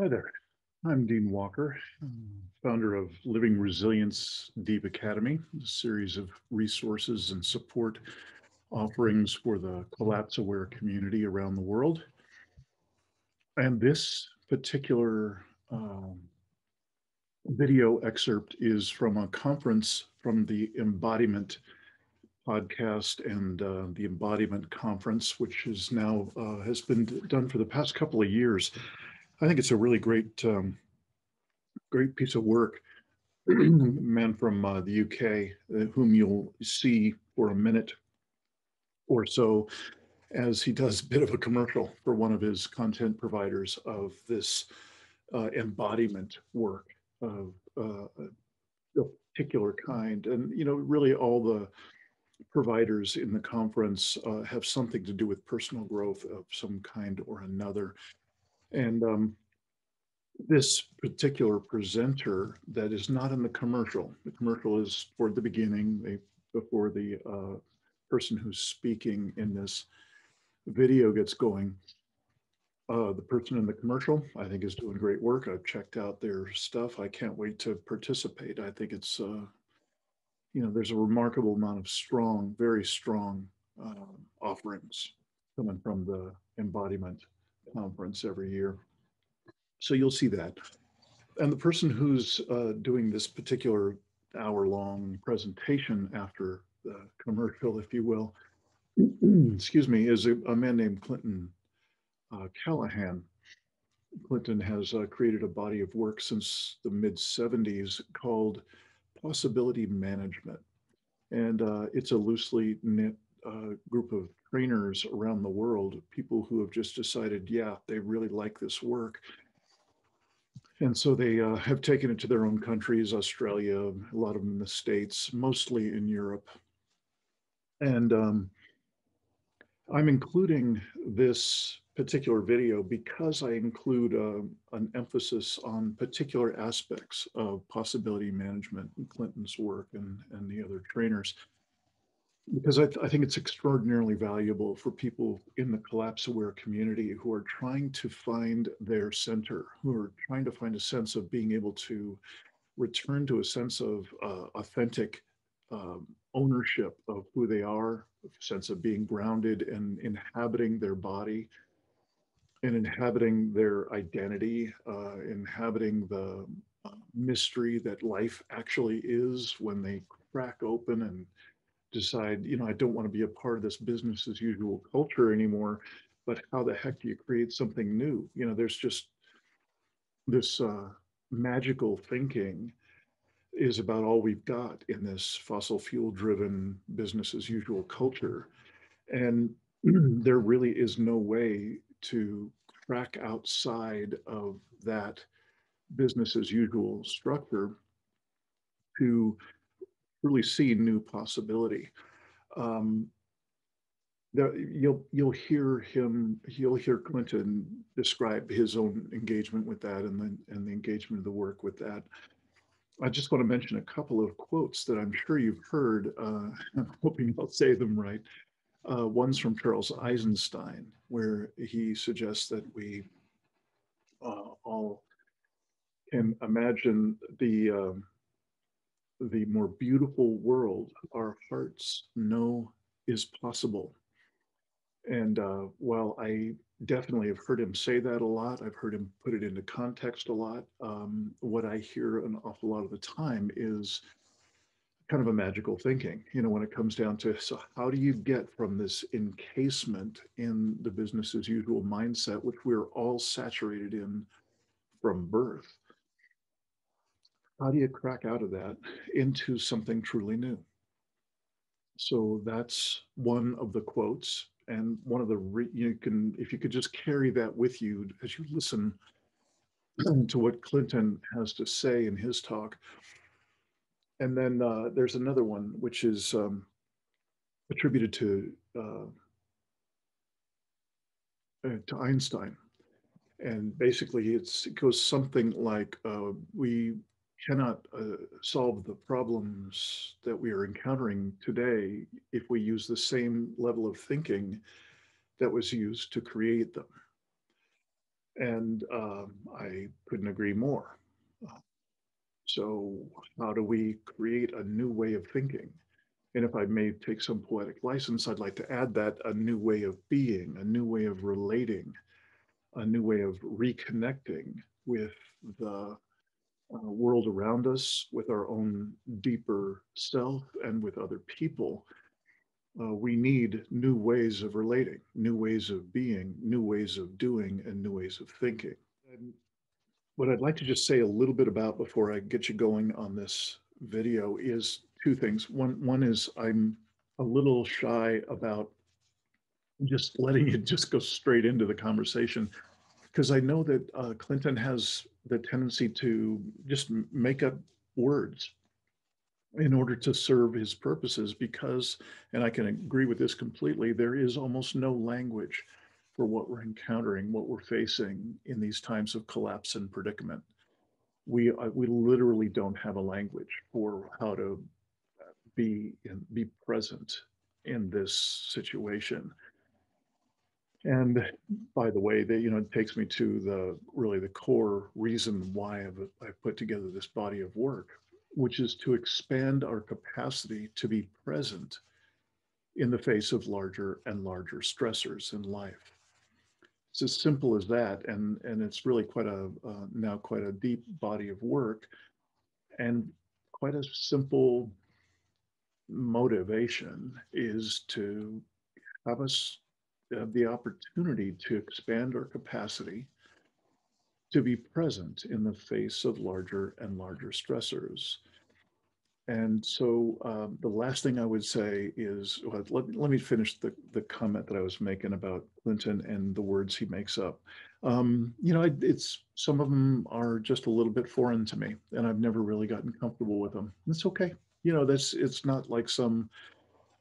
Hi there. I'm Dean Walker, founder of Living Resilience Deep Academy, a series of resources and support offerings for the collapse aware community around the world. And this particular um, video excerpt is from a conference from the Embodiment podcast and uh, the Embodiment Conference, which is now uh, has been done for the past couple of years I think it's a really great, um, great piece of work. man from uh, the UK, uh, whom you'll see for a minute or so, as he does a bit of a commercial for one of his content providers of this uh, embodiment work of uh, a particular kind. And, you know, really all the providers in the conference uh, have something to do with personal growth of some kind or another. And um, this particular presenter that is not in the commercial, the commercial is toward the beginning, they, before the uh, person who's speaking in this video gets going. Uh, the person in the commercial, I think, is doing great work. I've checked out their stuff. I can't wait to participate. I think it's, uh, you know, there's a remarkable amount of strong, very strong uh, offerings coming from the embodiment conference every year. So you'll see that. And the person who's uh, doing this particular hour long presentation after the commercial, if you will, excuse me, is a, a man named Clinton uh, Callahan. Clinton has uh, created a body of work since the mid 70s called Possibility Management. And uh, it's a loosely knit uh, group of trainers around the world, people who have just decided, yeah, they really like this work. And so they uh, have taken it to their own countries, Australia, a lot of them in the States, mostly in Europe. And um, I'm including this particular video because I include uh, an emphasis on particular aspects of possibility management in Clinton's work and, and the other trainers because I, th I, think it's extraordinarily valuable for people in the collapse aware community who are trying to find their center, who are trying to find a sense of being able to return to a sense of uh, authentic um, ownership of who they are, a sense of being grounded and inhabiting their body and inhabiting their identity, uh, inhabiting the mystery that life actually is when they crack open and decide, you know, I don't want to be a part of this business as usual culture anymore, but how the heck do you create something new? You know, there's just this uh, magical thinking is about all we've got in this fossil fuel driven business as usual culture. And there really is no way to crack outside of that business as usual structure to really see new possibility. Um, you'll you'll hear him you'll hear Clinton describe his own engagement with that and then and the engagement of the work with that. I just want to mention a couple of quotes that I'm sure you've heard. Uh, I'm hoping I'll say them right. Uh, one's from Charles Eisenstein, where he suggests that we uh, all can imagine the um, the more beautiful world our hearts know is possible. And uh, while I definitely have heard him say that a lot, I've heard him put it into context a lot. Um, what I hear an awful lot of the time is kind of a magical thinking, you know, when it comes down to so, how do you get from this encasement in the business as usual mindset, which we're all saturated in from birth? How do you crack out of that into something truly new? So that's one of the quotes. And one of the, re- you can, if you could just carry that with you as you listen to what Clinton has to say in his talk. And then uh, there's another one, which is um, attributed to, uh, uh, to Einstein. And basically, it's, it goes something like uh, we cannot uh, solve the problems that we are encountering today if we use the same level of thinking that was used to create them. And um, I couldn't agree more. So, how do we create a new way of thinking? And if I may take some poetic license, I'd like to add that a new way of being, a new way of relating, a new way of reconnecting with the uh, world around us, with our own deeper self, and with other people. Uh, we need new ways of relating, new ways of being, new ways of doing, and new ways of thinking. And what I'd like to just say a little bit about before I get you going on this video is two things. One, one is I'm a little shy about just letting it just go straight into the conversation because I know that uh, Clinton has the tendency to just make up words in order to serve his purposes because, and I can agree with this completely, there is almost no language for what we're encountering, what we're facing in these times of collapse and predicament. We, uh, we literally don't have a language for how to be, in, be present in this situation. And by the way, that you know, it takes me to the really the core reason why I've, I've put together this body of work, which is to expand our capacity to be present in the face of larger and larger stressors in life. It's as simple as that, and and it's really quite a uh, now quite a deep body of work, and quite a simple motivation is to have us have the opportunity to expand our capacity to be present in the face of larger and larger stressors. And so um, the last thing I would say is, well, let, let me finish the, the comment that I was making about Clinton and the words he makes up. Um, you know, it's some of them are just a little bit foreign to me, and I've never really gotten comfortable with them. It's okay. You know, that's it's not like some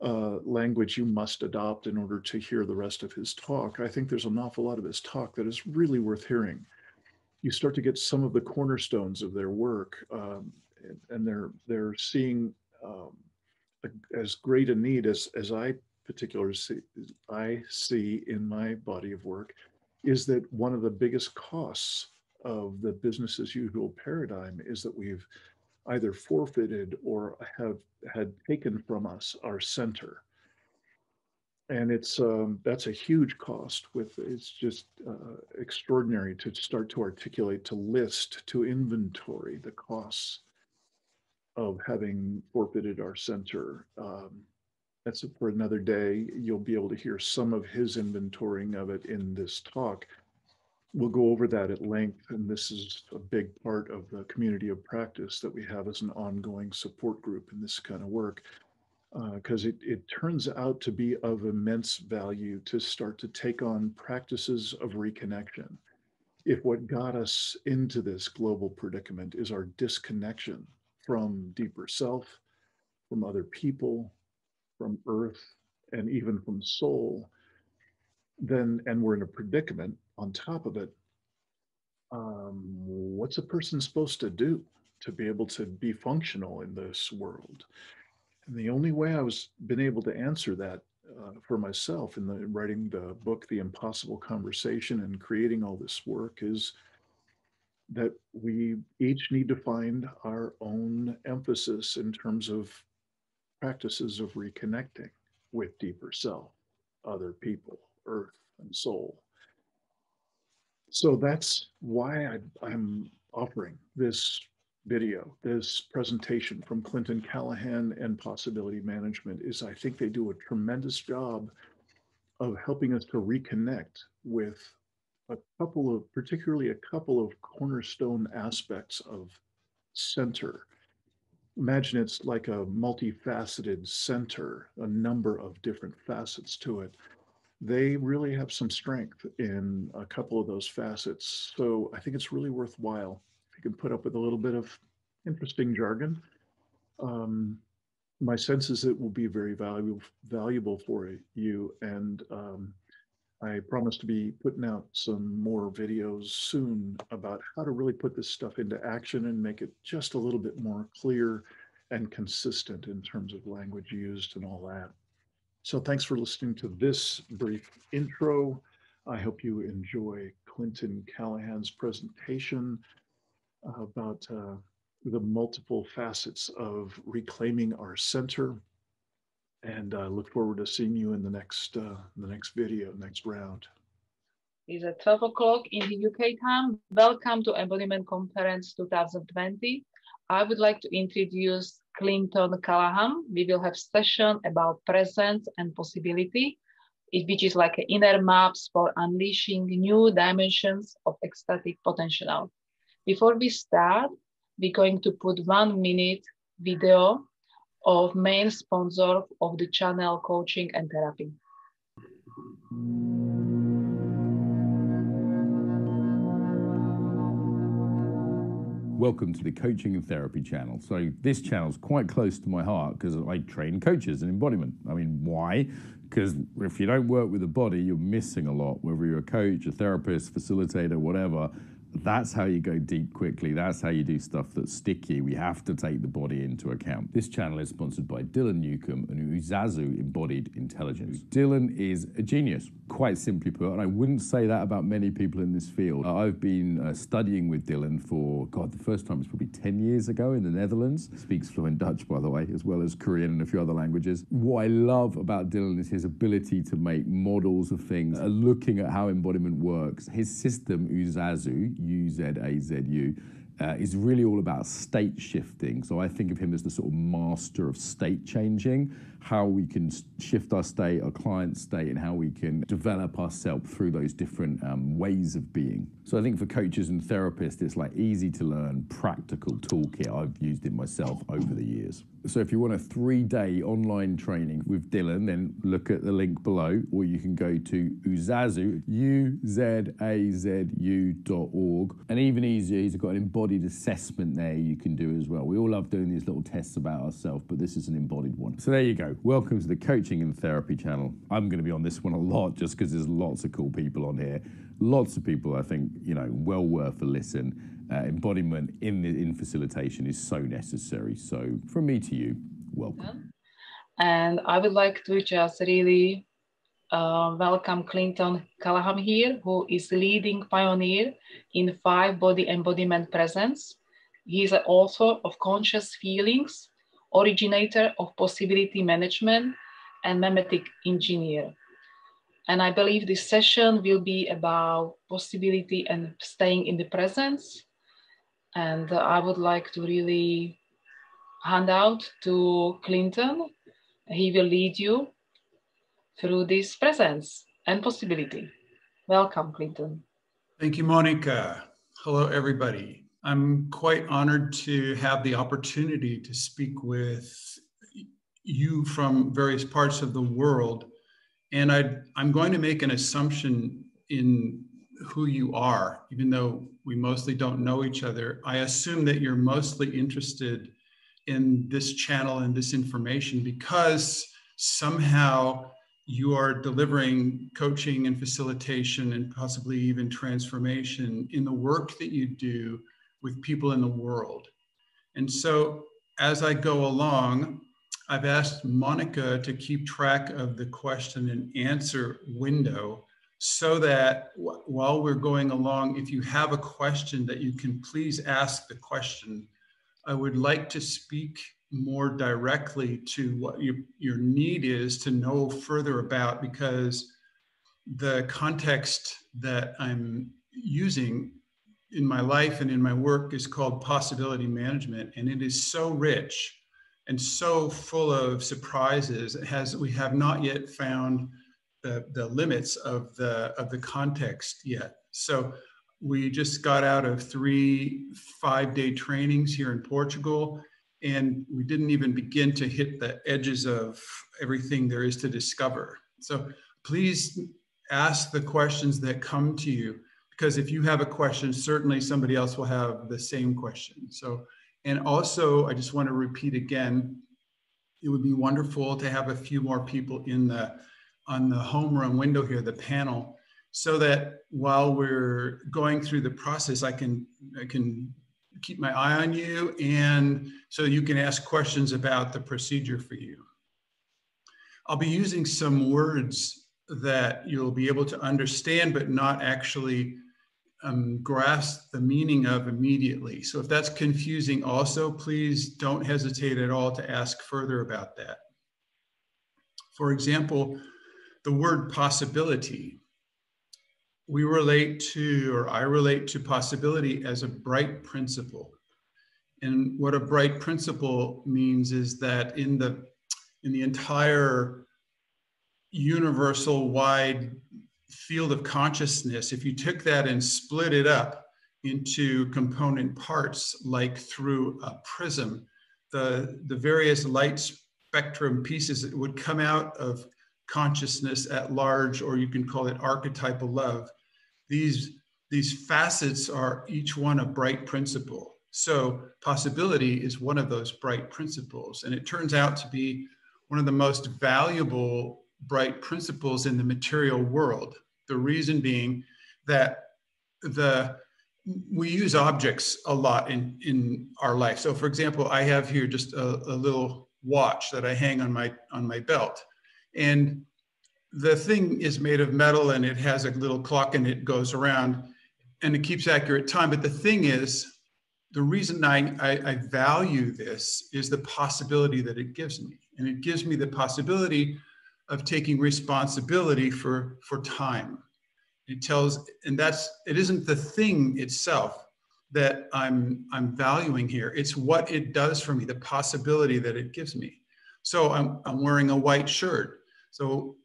uh, language you must adopt in order to hear the rest of his talk. I think there's an awful lot of his talk that is really worth hearing. You start to get some of the cornerstones of their work, um, and, they're they're seeing um, a, as great a need as as I particularly see, I see in my body of work, is that one of the biggest costs of the business as usual paradigm is that we've either forfeited or have had taken from us our center. And it's um, that's a huge cost. With it's just uh, extraordinary to start to articulate, to list, to inventory the costs of having forfeited our center. Um, that's for another day. You'll be able to hear some of his inventorying of it in this talk we'll go over that at length. And this is a big part of the community of practice that we have as an ongoing support group in this kind of work. Because uh, it, it turns out to be of immense value to start to take on practices of reconnection. If what got us into this global predicament is our disconnection from deeper self, from other people, from earth, and even from soul, then, and we're in a predicament, on top of it, um, what's a person supposed to do to be able to be functional in this world? And the only way I was been able to answer that uh, for myself in the writing the book, The Impossible Conversation, and creating all this work is that we each need to find our own emphasis in terms of practices of reconnecting with deeper self, other people, earth, and soul. So that's why I, am offering this video, this presentation from Clinton Callahan and Possibility Management is I think they do a tremendous job of helping us to reconnect with a couple of, particularly a couple of cornerstone aspects of center. Imagine it's like a multifaceted center, a number of different facets to it they really have some strength in a couple of those facets. So I think it's really worthwhile if you can put up with a little bit of interesting jargon. Um, my sense is it will be very valuable valuable for you, and um, I promise to be putting out some more videos soon about how to really put this stuff into action and make it just a little bit more clear and consistent in terms of language used and all that. So thanks for listening to this brief intro. I hope you enjoy Clinton Callahan's presentation about uh, the multiple facets of reclaiming our center. And I uh, look forward to seeing you in the next uh, the next video, next round. It's at 12 o'clock in the UK time. Welcome to Embodiment Conference 2020. I would like to introduce Clinton Callahan. We will have session about presence and possibility, which is like inner maps for unleashing new dimensions of ecstatic potential. Before we start, we're going to put one minute video of main sponsor of the channel coaching and therapy. Welcome to the Coaching and Therapy channel. So this channel is quite close to my heart because I train coaches in embodiment. I mean, why? Because if you don't work with the body, you're missing a lot, whether you're a coach, a therapist, facilitator, whatever that's how you go deep quickly. That's how you do stuff that's sticky. We have to take the body into account. This channel is sponsored by Dylan Newcomb and Uzazu Embodied Intelligence. Dylan is a genius, quite simply put, and I wouldn't say that about many people in this field. Uh, I've been uh, studying with Dylan for, God, the first time was probably 10 years ago in the Netherlands. He Speaks fluent Dutch, by the way, as well as Korean and a few other languages. What I love about Dylan is his ability to make models of things, uh, looking at how embodiment works. His system, Uzazu, U-Z-A-Z-U, uh, is really all about state shifting. So I think of him as the sort of master of state changing how we can shift our state, our client state, and how we can develop ourselves through those different um, ways of being. So I think for coaches and therapists, it's like easy to learn, practical toolkit. I've used it myself over the years. So if you want a three-day online training with Dylan, then look at the link below, or you can go to Uzazu, U-Z-A-Z-U dot org. And even easier, he's got an embodied assessment there you can do as well. We all love doing these little tests about ourselves, but this is an embodied one. So there you go. Welcome to the Coaching and Therapy channel. I'm going to be on this one a lot just because there's lots of cool people on here. Lots of people, I think, you know, well worth a listen. Uh, embodiment in, the, in facilitation is so necessary. So from me to you, welcome. And I would like to just really uh, welcome Clinton Callahan here, who is leading pioneer in five body embodiment presence. He's an author of Conscious Feelings, originator of possibility management and memetic engineer. And I believe this session will be about possibility and staying in the presence. And I would like to really hand out to Clinton. He will lead you through this presence and possibility. Welcome, Clinton. Thank you, Monica. Hello, everybody. I'm quite honored to have the opportunity to speak with you from various parts of the world. And I, I'm going to make an assumption in who you are, even though we mostly don't know each other. I assume that you're mostly interested in this channel and this information because somehow you are delivering coaching and facilitation and possibly even transformation in the work that you do with people in the world. And so as I go along, I've asked Monica to keep track of the question and answer window so that while we're going along, if you have a question that you can please ask the question. I would like to speak more directly to what your, your need is to know further about because the context that I'm using in my life and in my work is called possibility management. And it is so rich and so full of surprises. It has, we have not yet found the, the limits of the, of the context yet. So we just got out of three five day trainings here in Portugal and we didn't even begin to hit the edges of everything there is to discover. So please ask the questions that come to you because if you have a question, certainly somebody else will have the same question. So, and also I just want to repeat again, it would be wonderful to have a few more people in the, on the homeroom window here, the panel, so that while we're going through the process, I can, I can keep my eye on you and so you can ask questions about the procedure for you. I'll be using some words that you'll be able to understand, but not actually um, grasp the meaning of immediately. So if that's confusing also, please don't hesitate at all to ask further about that. For example, the word possibility. We relate to, or I relate to possibility as a bright principle. And what a bright principle means is that in the in the entire universal wide field of consciousness, if you took that and split it up into component parts, like through a prism, the, the various light spectrum pieces that would come out of consciousness at large, or you can call it archetypal love, these, these facets are each one a bright principle. So possibility is one of those bright principles. And it turns out to be one of the most valuable bright principles in the material world. The reason being that the we use objects a lot in in our life. So, for example, I have here just a, a little watch that I hang on my on my belt, and the thing is made of metal and it has a little clock and it goes around and it keeps accurate time. But the thing is, the reason I, I, I value this is the possibility that it gives me. And it gives me the possibility of taking responsibility for for time. It tells and that's it isn't the thing itself that i'm i'm valuing here. It's what it does for me the possibility that it gives me. So i'm, I'm wearing a white shirt. So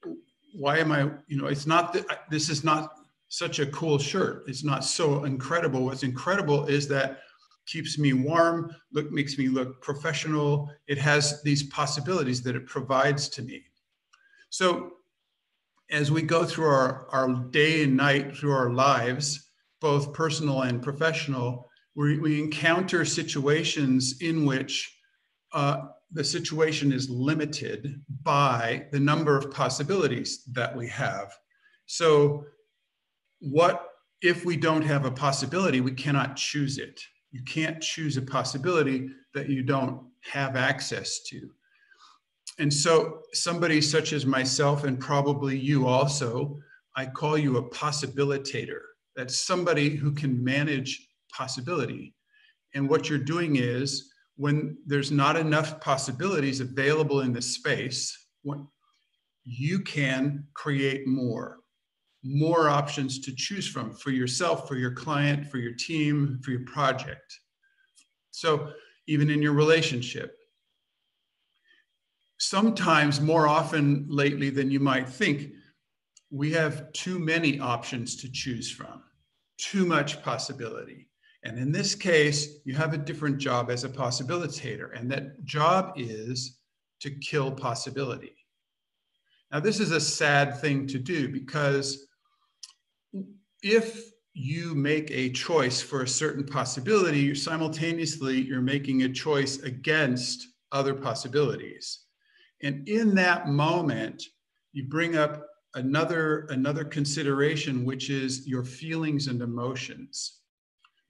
why am i you know it's not that this is not such a cool shirt. It's not so incredible. What's incredible is that keeps me warm look makes me look professional. It has these possibilities that it provides to me so as we go through our, our day and night through our lives, both personal and professional, we, we encounter situations in which uh, the situation is limited by the number of possibilities that we have. So, what if we don't have a possibility? We cannot choose it. You can't choose a possibility that you don't have access to and so somebody such as myself and probably you also i call you a possibilitator. That's somebody who can manage possibility. And what you're doing is when there's not enough possibilities available in the space you can create more more options to choose from for yourself for your client for your team for your project. So even in your relationship sometimes more often lately than you might think, we have too many options to choose from, too much possibility. And in this case, you have a different job as a possibilitator, and that job is to kill possibility. Now, this is a sad thing to do because if you make a choice for a certain possibility, you're simultaneously you're making a choice against other possibilities. And in that moment, you bring up another, another consideration, which is your feelings and emotions.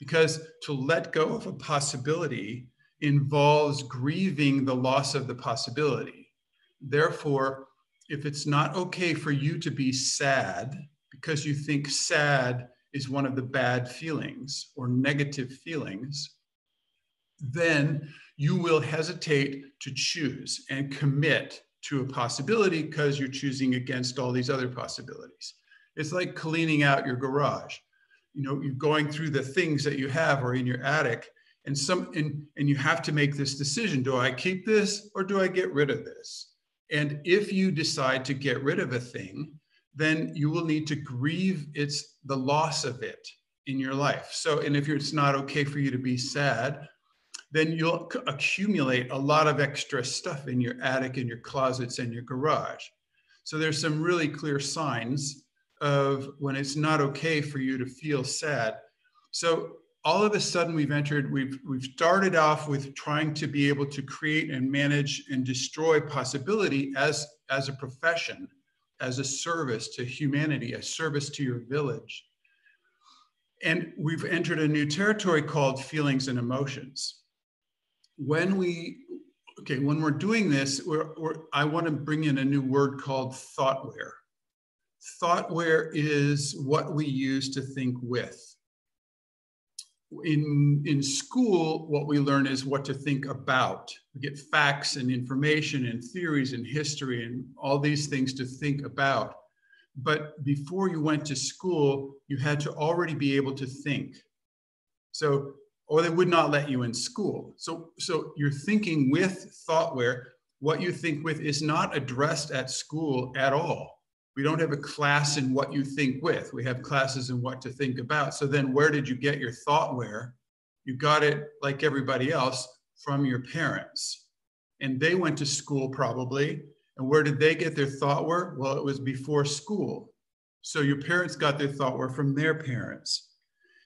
Because to let go of a possibility involves grieving the loss of the possibility. Therefore, if it's not okay for you to be sad because you think sad is one of the bad feelings or negative feelings, then you will hesitate to choose and commit to a possibility because you're choosing against all these other possibilities. It's like cleaning out your garage. You know, you're going through the things that you have or in your attic and some and, and you have to make this decision. Do I keep this or do I get rid of this? And if you decide to get rid of a thing, then you will need to grieve its the loss of it in your life. So, and if it's not okay for you to be sad, then you'll accumulate a lot of extra stuff in your attic, in your closets, and your garage. So there's some really clear signs of when it's not okay for you to feel sad. So all of a sudden we've entered, we've, we've started off with trying to be able to create and manage and destroy possibility as, as a profession, as a service to humanity, a service to your village. And we've entered a new territory called feelings and emotions when we okay when we're doing this we're, we're, i want to bring in a new word called thoughtware thoughtware is what we use to think with in, in school, what we learn is what to think about. We get facts and information and theories and history and all these things to think about. But before you went to school, you had to already be able to think. So, or they would not let you in school. So, so you're thinking with thoughtware. What you think with is not addressed at school at all. We don't have a class in what you think with. We have classes in what to think about. So then where did you get your thoughtware? You got it like everybody else from your parents. And they went to school probably. And where did they get their thoughtware? Well, it was before school. So your parents got their thoughtware from their parents.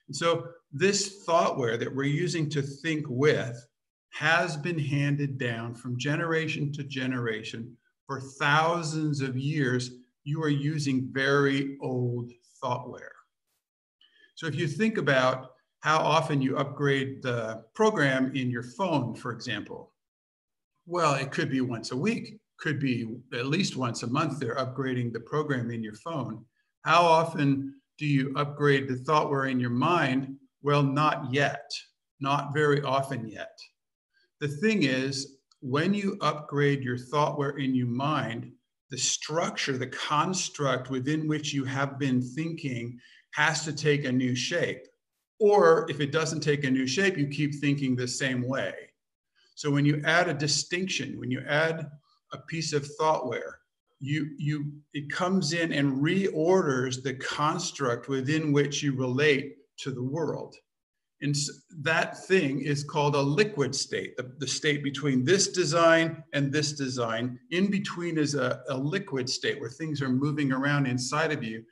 And so this thoughtware that we're using to think with has been handed down from generation to generation for thousands of years you are using very old thoughtware. So if you think about how often you upgrade the program in your phone, for example, well, it could be once a week, could be at least once a month they're upgrading the program in your phone. How often do you upgrade the thoughtware in your mind? Well, not yet, not very often yet. The thing is, when you upgrade your thoughtware in your mind, the structure, the construct within which you have been thinking has to take a new shape. Or if it doesn't take a new shape, you keep thinking the same way. So when you add a distinction, when you add a piece of thoughtware, you, you, it comes in and reorders the construct within which you relate to the world. And that thing is called a liquid state, the, the, state between this design and this design. In between is a, a liquid state where things are moving around inside of you.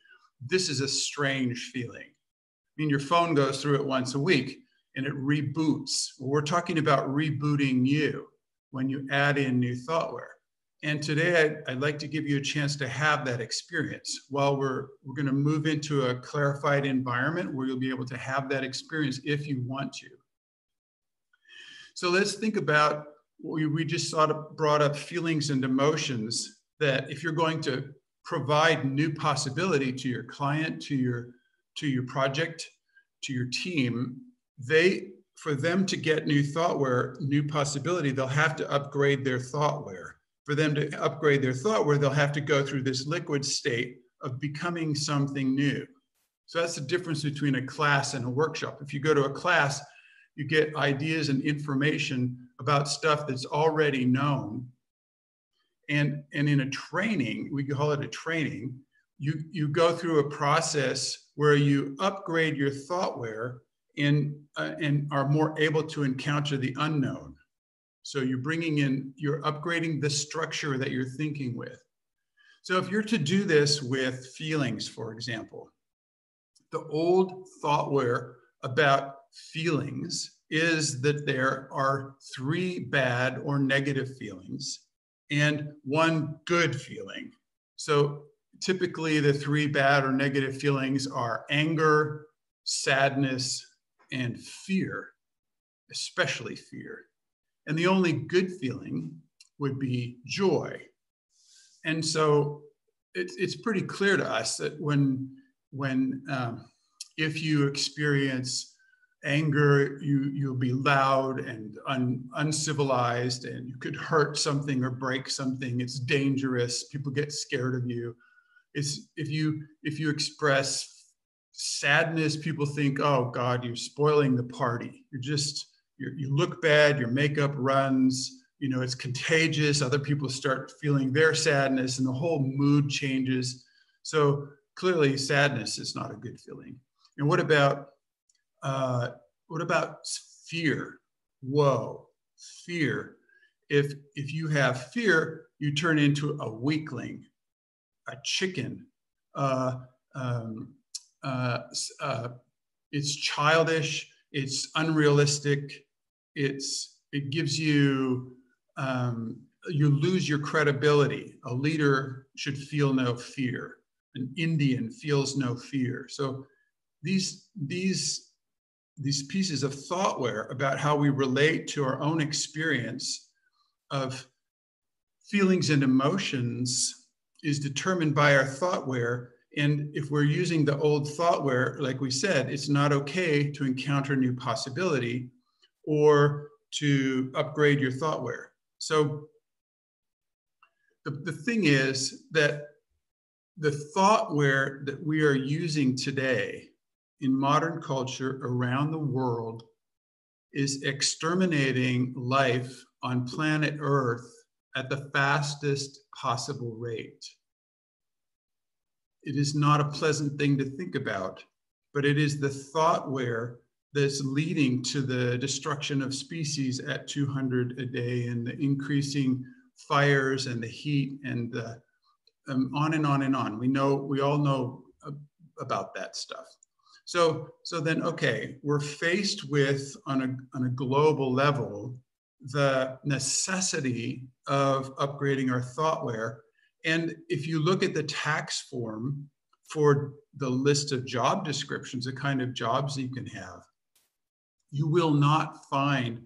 This is a strange feeling. I mean, your phone goes through it once a week and it reboots. We're talking about rebooting you when you add in new thoughtware. And today I'd, I'd, like to give you a chance to have that experience while we're, we're going to move into a clarified environment where you'll be able to have that experience if you want to. So let's think about, we, we just sort of brought up feelings and emotions that if you're going to provide new possibility to your client, to your, to your project, to your team, they, for them to get new thoughtware, new possibility, they'll have to upgrade their thoughtware for them to upgrade their thoughtware, they'll have to go through this liquid state of becoming something new. So that's the difference between a class and a workshop. If you go to a class, you get ideas and information about stuff that's already known. And, and in a training, we call it a training, you, you go through a process where you upgrade your thoughtware and, uh, and are more able to encounter the unknown. So you're bringing in, you're upgrading the structure that you're thinking with. So if you're to do this with feelings, for example, the old thoughtware about feelings is that there are three bad or negative feelings and one good feeling. So typically the three bad or negative feelings are anger, sadness, and fear, especially fear. And the only good feeling would be joy. And so it's, it's pretty clear to us that when, when um, if you experience anger, you, you'll be loud and un, uncivilized, and you could hurt something or break something. It's dangerous. People get scared of you. It's if you if you express sadness, people think, "Oh God, you're spoiling the party. You're just you look bad, your makeup runs, you know, it's contagious. Other people start feeling their sadness and the whole mood changes. So clearly sadness is not a good feeling. And what about, uh, what about fear? Whoa, fear. If, if you have fear, you turn into a weakling, a chicken. Uh, um, uh, uh it's childish, it's unrealistic, it's it gives you um, you lose your credibility. A leader should feel no fear. An Indian feels no fear. So these these these pieces of thoughtware about how we relate to our own experience of feelings and emotions is determined by our thoughtware And if we're using the old thoughtware, like we said, it's not okay to encounter new possibility or to upgrade your thoughtware. So the, the thing is that the thoughtware that we are using today in modern culture around the world is exterminating life on planet Earth at the fastest possible rate. It is not a pleasant thing to think about, but it is the thoughtware that's leading to the destruction of species at 200 a day and the increasing fires and the heat and the um, on and on and on. We know, we all know about that stuff. So, so then, okay, we're faced with on a, on a global level the necessity of upgrading our thoughtware. And if you look at the tax form for the list of job descriptions, the kind of jobs you can have, you will not find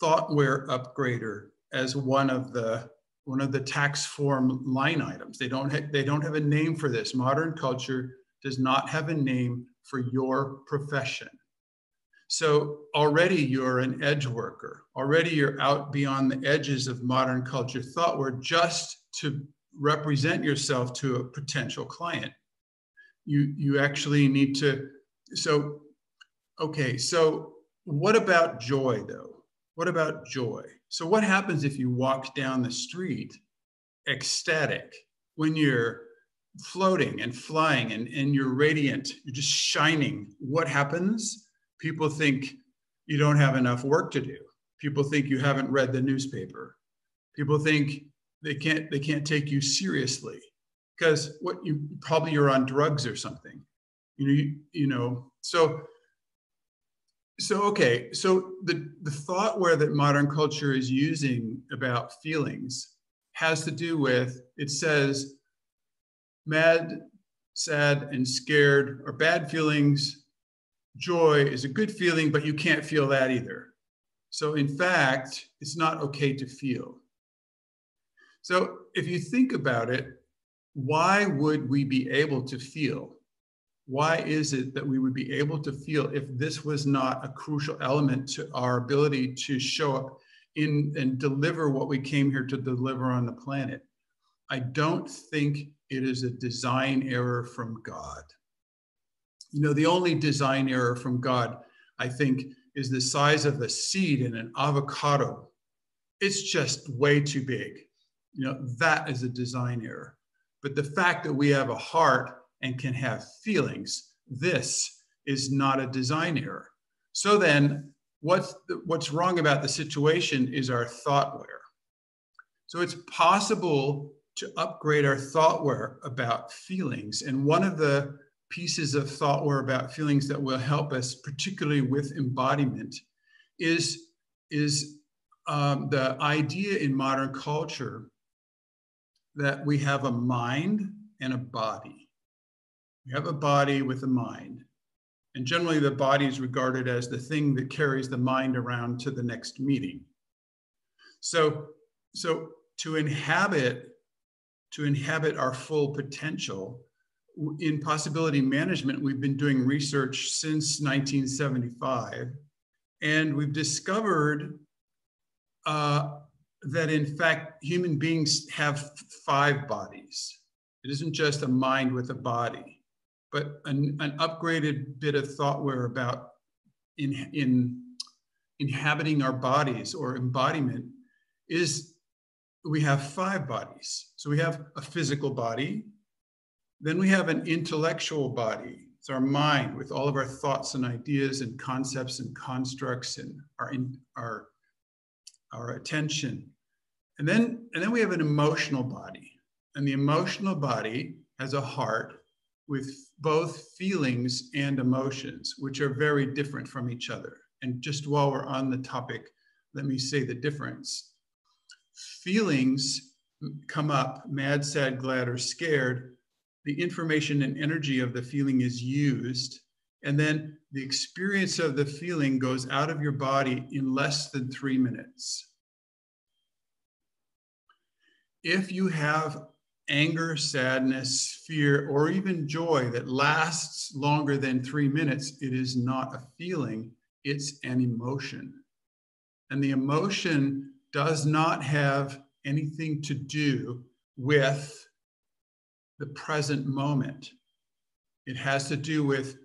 thoughtware upgrader as one of the one of the tax form line items. They don't ha- they don't have a name for this. Modern culture does not have a name for your profession. So already you're an edge worker. Already you're out beyond the edges of modern culture thoughtware just to represent yourself to a potential client. You you actually need to so okay, so what about joy though? What about joy? So, what happens if you walk down the street ecstatic when you're floating and flying and, and you're radiant, you're just shining? What happens? People think you don't have enough work to do. People think you haven't read the newspaper. People think they can't they can't take you seriously because what you probably you're on drugs or something. You know, you, you know. So so okay so the the thoughtware that modern culture is using about feelings has to do with it says mad sad and scared are bad feelings. Joy is a good feeling but you can't feel that either. So in fact it's not okay to feel. So if you think about it why would we be able to feel why is it that we would be able to feel if this was not a crucial element to our ability to show up in and deliver what we came here to deliver on the planet? I don't think it is a design error from God. You know, the only design error from God, I think, is the size of a seed in an avocado. It's just way too big. You know, that is a design error. But the fact that we have a heart and can have feelings. This is not a design error. So then, what's, the, what's wrong about the situation is our thoughtware. So it's possible to upgrade our thoughtware about feelings. And one of the pieces of thoughtware about feelings that will help us, particularly with embodiment, is, is um, the idea in modern culture that we have a mind and a body. We have a body with a mind. And generally, the body is regarded as the thing that carries the mind around to the next meeting. So, so to inhabit, to inhabit our full potential, in possibility management, we've been doing research since 1975, and we've discovered uh, that in fact human beings have five bodies. It isn't just a mind with a body but an, an upgraded bit of thoughtware about in, in inhabiting our bodies or embodiment is we have five bodies. So we have a physical body, then we have an intellectual body. It's our mind with all of our thoughts and ideas and concepts and constructs and our, in, our, our attention. And then, and then we have an emotional body. And the emotional body has a heart with both feelings and emotions, which are very different from each other. And just while we're on the topic, let me say the difference. Feelings come up mad, sad, glad, or scared. The information and energy of the feeling is used. And then the experience of the feeling goes out of your body in less than three minutes. If you have anger, sadness, fear, or even joy that lasts longer than three minutes, it is not a feeling, it's an emotion. And the emotion does not have anything to do with the present moment. It has to do with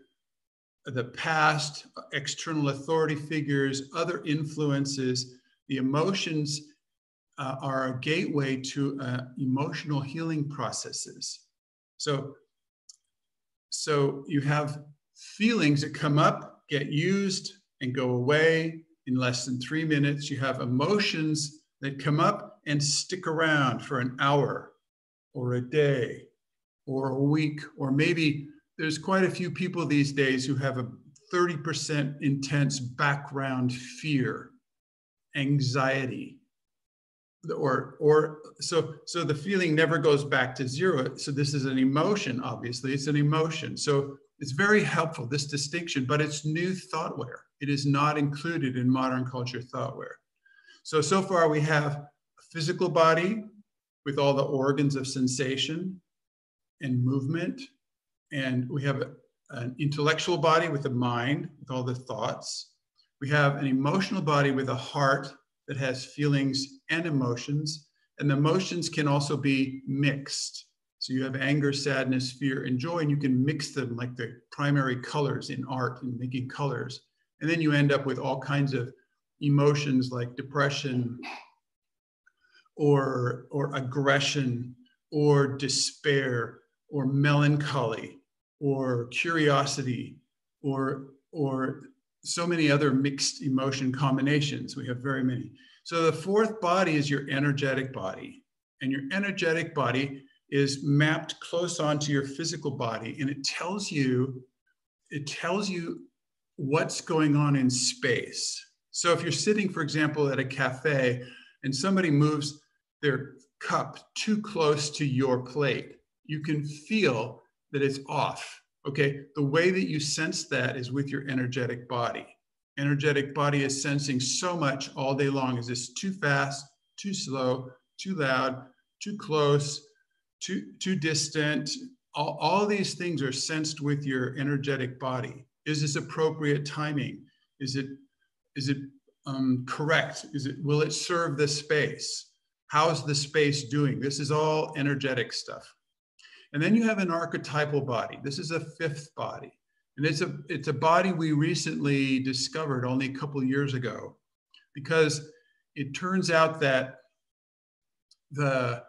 the past, external authority figures, other influences. The emotions uh, are a gateway to uh, emotional healing processes. So, so you have feelings that come up, get used, and go away in less than three minutes. You have emotions that come up and stick around for an hour or a day or a week, or maybe there's quite a few people these days who have a 30% intense background fear, anxiety, or or so so the feeling never goes back to zero. So this is an emotion obviously. It's an emotion. So it's very helpful this distinction but it's new thoughtware. It is not included in modern culture thoughtware. So so far we have a physical body with all the organs of sensation and movement. And we have a, an intellectual body with a mind with all the thoughts. We have an emotional body with a heart that has feelings and emotions. And the emotions can also be mixed. So you have anger, sadness, fear, and joy, and you can mix them like the primary colors in art and making colors. And then you end up with all kinds of emotions like depression or, or aggression or despair or melancholy or curiosity or, or so many other mixed emotion combinations. We have very many. So the fourth body is your energetic body. And your energetic body is mapped close onto your physical body and it tells you it tells you what's going on in space. So if you're sitting for example at a cafe and somebody moves their cup too close to your plate, you can feel that it's off Okay, the way that you sense that is with your energetic body. Energetic body is sensing so much all day long. Is this too fast, too slow, too loud, too close, too, too distant? All, all these things are sensed with your energetic body. Is this appropriate timing? Is it, is it um, correct? Is it, will it serve the space? How's the space doing? This is all energetic stuff. And then you have an archetypal body. This is a fifth body. And it's a, it's a body we recently discovered only a couple years ago because it turns out that the,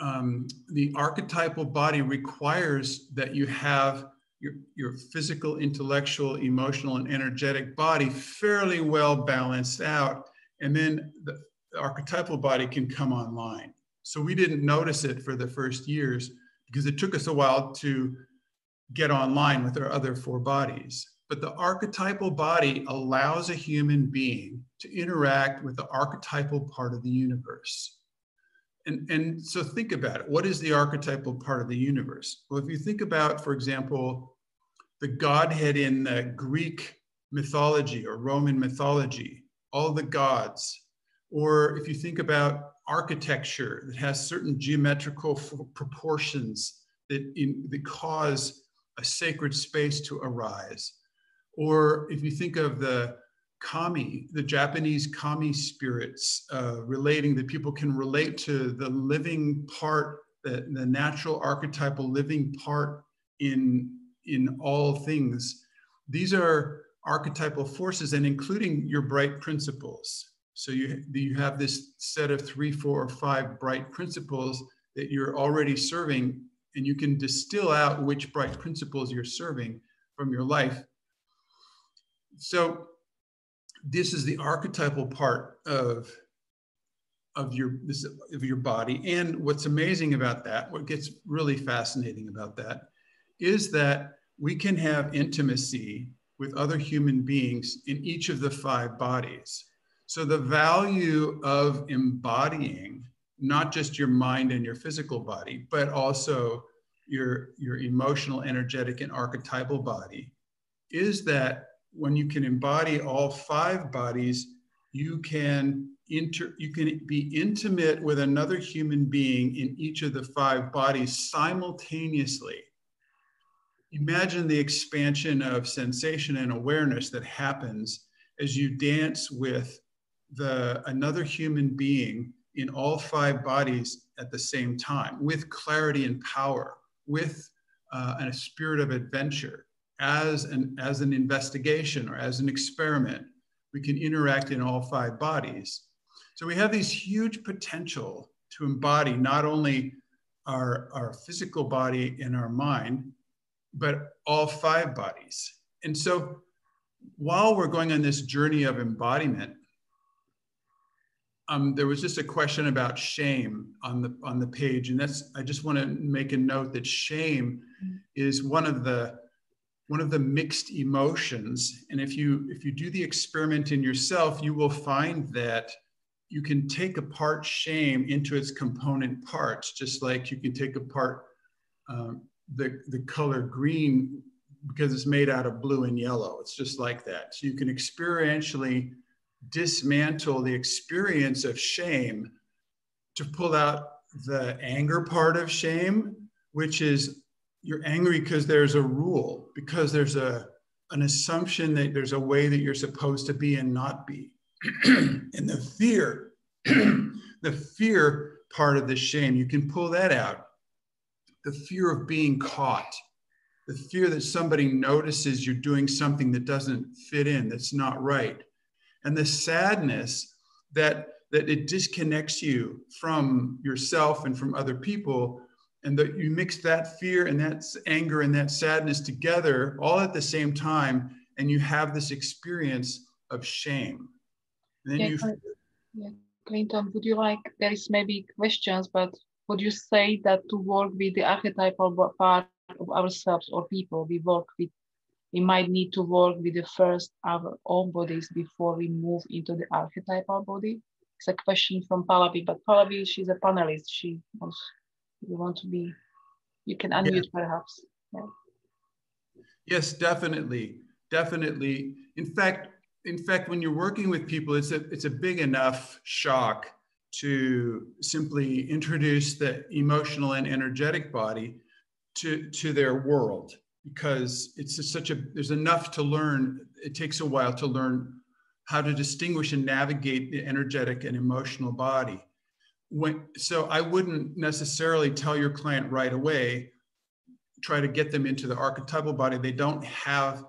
um, the archetypal body requires that you have your, your physical, intellectual, emotional, and energetic body fairly well balanced out. And then the, the archetypal body can come online. So we didn't notice it for the first years because it took us a while to get online with our other four bodies. But the archetypal body allows a human being to interact with the archetypal part of the universe. And, and so think about it. What is the archetypal part of the universe? Well, if you think about, for example, the Godhead in the Greek mythology or Roman mythology, all the gods, or if you think about architecture that has certain geometrical proportions that, in, that cause a sacred space to arise. Or if you think of the kami, the Japanese kami spirits uh, relating that people can relate to the living part, the, the natural archetypal living part in, in all things. These are archetypal forces and including your bright principles. So you, you have this set of three, four, or five bright principles that you're already serving, and you can distill out which bright principles you're serving from your life. So this is the archetypal part of of your this, of your body. And what's amazing about that, what gets really fascinating about that, is that we can have intimacy with other human beings in each of the five bodies. So the value of embodying not just your mind and your physical body, but also your, your emotional, energetic, and archetypal body is that when you can embody all five bodies, you can inter, you can be intimate with another human being in each of the five bodies simultaneously. Imagine the expansion of sensation and awareness that happens as you dance with the another human being in all five bodies at the same time with clarity and power with uh, a spirit of adventure as an as an investigation or as an experiment we can interact in all five bodies so we have these huge potential to embody not only our, our physical body and our mind, but all five bodies. And so while we're going on this journey of embodiment, um, there was just a question about shame on the on the page, and that's I just want to make a note that shame is one of the one of the mixed emotions. And if you if you do the experiment in yourself, you will find that you can take apart shame into its component parts, just like you can take apart um, the, the color green because it's made out of blue and yellow. It's just like that. So you can experientially dismantle the experience of shame to pull out the anger part of shame, which is you're angry because there's a rule, because there's a an assumption that there's a way that you're supposed to be and not be. and the fear, the fear part of the shame, you can pull that out. The fear of being caught, the fear that somebody notices you're doing something that doesn't fit in, that's not right. And the sadness that that it disconnects you from yourself and from other people and that you mix that fear and that anger and that sadness together all at the same time and you have this experience of shame then yeah, you. Yeah. Clinton, would you like? There is maybe questions, but would you say that to work with the archetypal part of ourselves or people we work with, we might need to work with the first our own bodies before we move into the archetypal body? It's a question from Pallavi, but Pallavi, she's a panelist. She wants, you want to be, you can unmute yeah. perhaps. Yeah. Yes, definitely, definitely. In fact, in fact, when you're working with people, it's a, it's a big enough shock to simply introduce the emotional and energetic body to, to their world because it's just such a, there's enough to learn. It takes a while to learn how to distinguish and navigate the energetic and emotional body. When, so I wouldn't necessarily tell your client right away, try to get them into the archetypal body. They don't have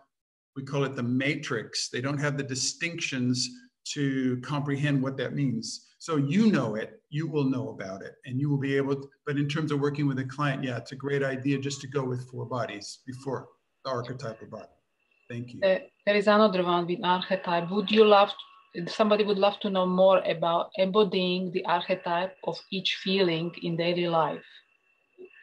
we call it the matrix. They don't have the distinctions to comprehend what that means. So you know it, you will know about it, and you will be able to, but in terms of working with a client, yeah, it's a great idea just to go with four bodies before the archetypal body. Thank you. Uh, there is another one with archetype. Would you love, somebody would love to know more about embodying the archetype of each feeling in daily life?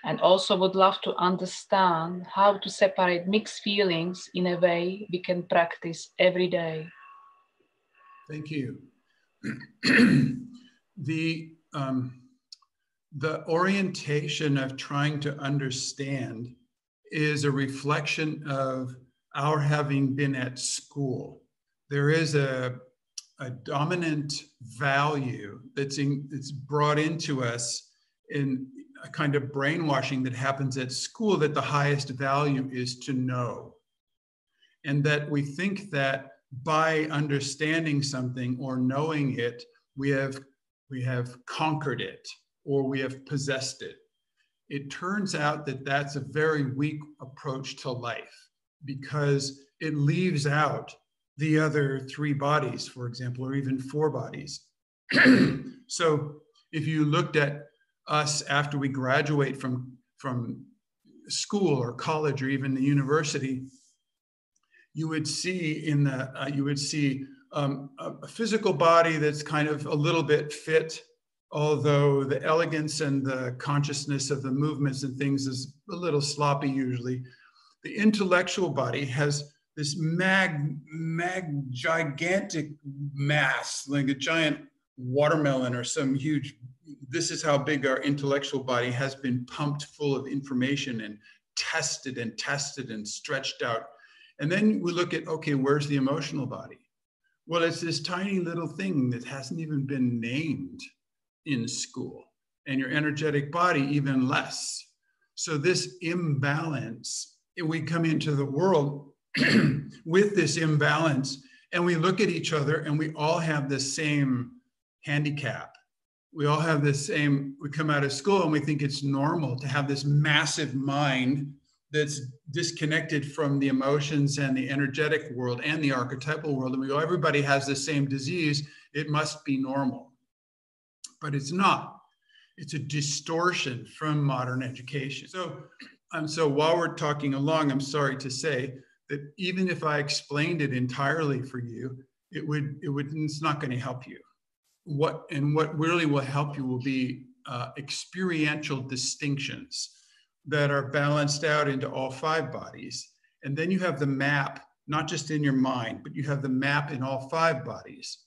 and also would love to understand how to separate mixed feelings in a way we can practice every day. Thank you. the, um, the orientation of trying to understand is a reflection of our having been at school. There is a, a dominant value that's, in, that's brought into us in a kind of brainwashing that happens at school that the highest value is to know. And that we think that by understanding something or knowing it, we have, we have conquered it or we have possessed it. It turns out that that's a very weak approach to life because it leaves out the other three bodies, for example, or even four bodies. so if you looked at us after we graduate from, from school or college or even the university, you would see in the, uh, you would see um, a physical body that's kind of a little bit fit, although the elegance and the consciousness of the movements and things is a little sloppy usually. The intellectual body has this mag, mag gigantic mass, like a giant watermelon or some huge this is how big our intellectual body has been pumped full of information and tested and tested and stretched out. And then we look at, okay, where's the emotional body? Well, it's this tiny little thing that hasn't even been named in school, and your energetic body, even less. So, this imbalance, we come into the world with this imbalance, and we look at each other, and we all have the same handicap. We all have the same, we come out of school and we think it's normal to have this massive mind that's disconnected from the emotions and the energetic world and the archetypal world. And we go, everybody has the same disease. It must be normal. But it's not. It's a distortion from modern education. So, um, so while we're talking along, I'm sorry to say that even if I explained it entirely for you, it would, it would, it's not going to help you. What and what really will help you will be uh, experiential distinctions that are balanced out into all five bodies. And then you have the map, not just in your mind, but you have the map in all five bodies.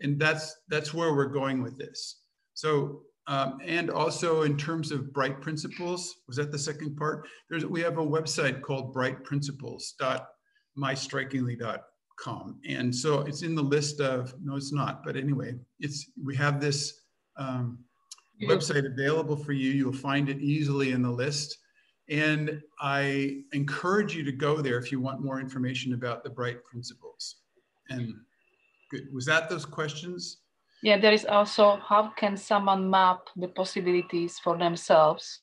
And that's that's where we're going with this. So um, and also in terms of bright principles, was that the second part? There's we have a website called brightprinciples.mystrikingly.com. And so it's in the list of no, it's not, but anyway, it's we have this um, website available for you. You'll find it easily in the list. And I encourage you to go there if you want more information about the Bright principles. And good. Was that those questions? Yeah, there is also how can someone map the possibilities for themselves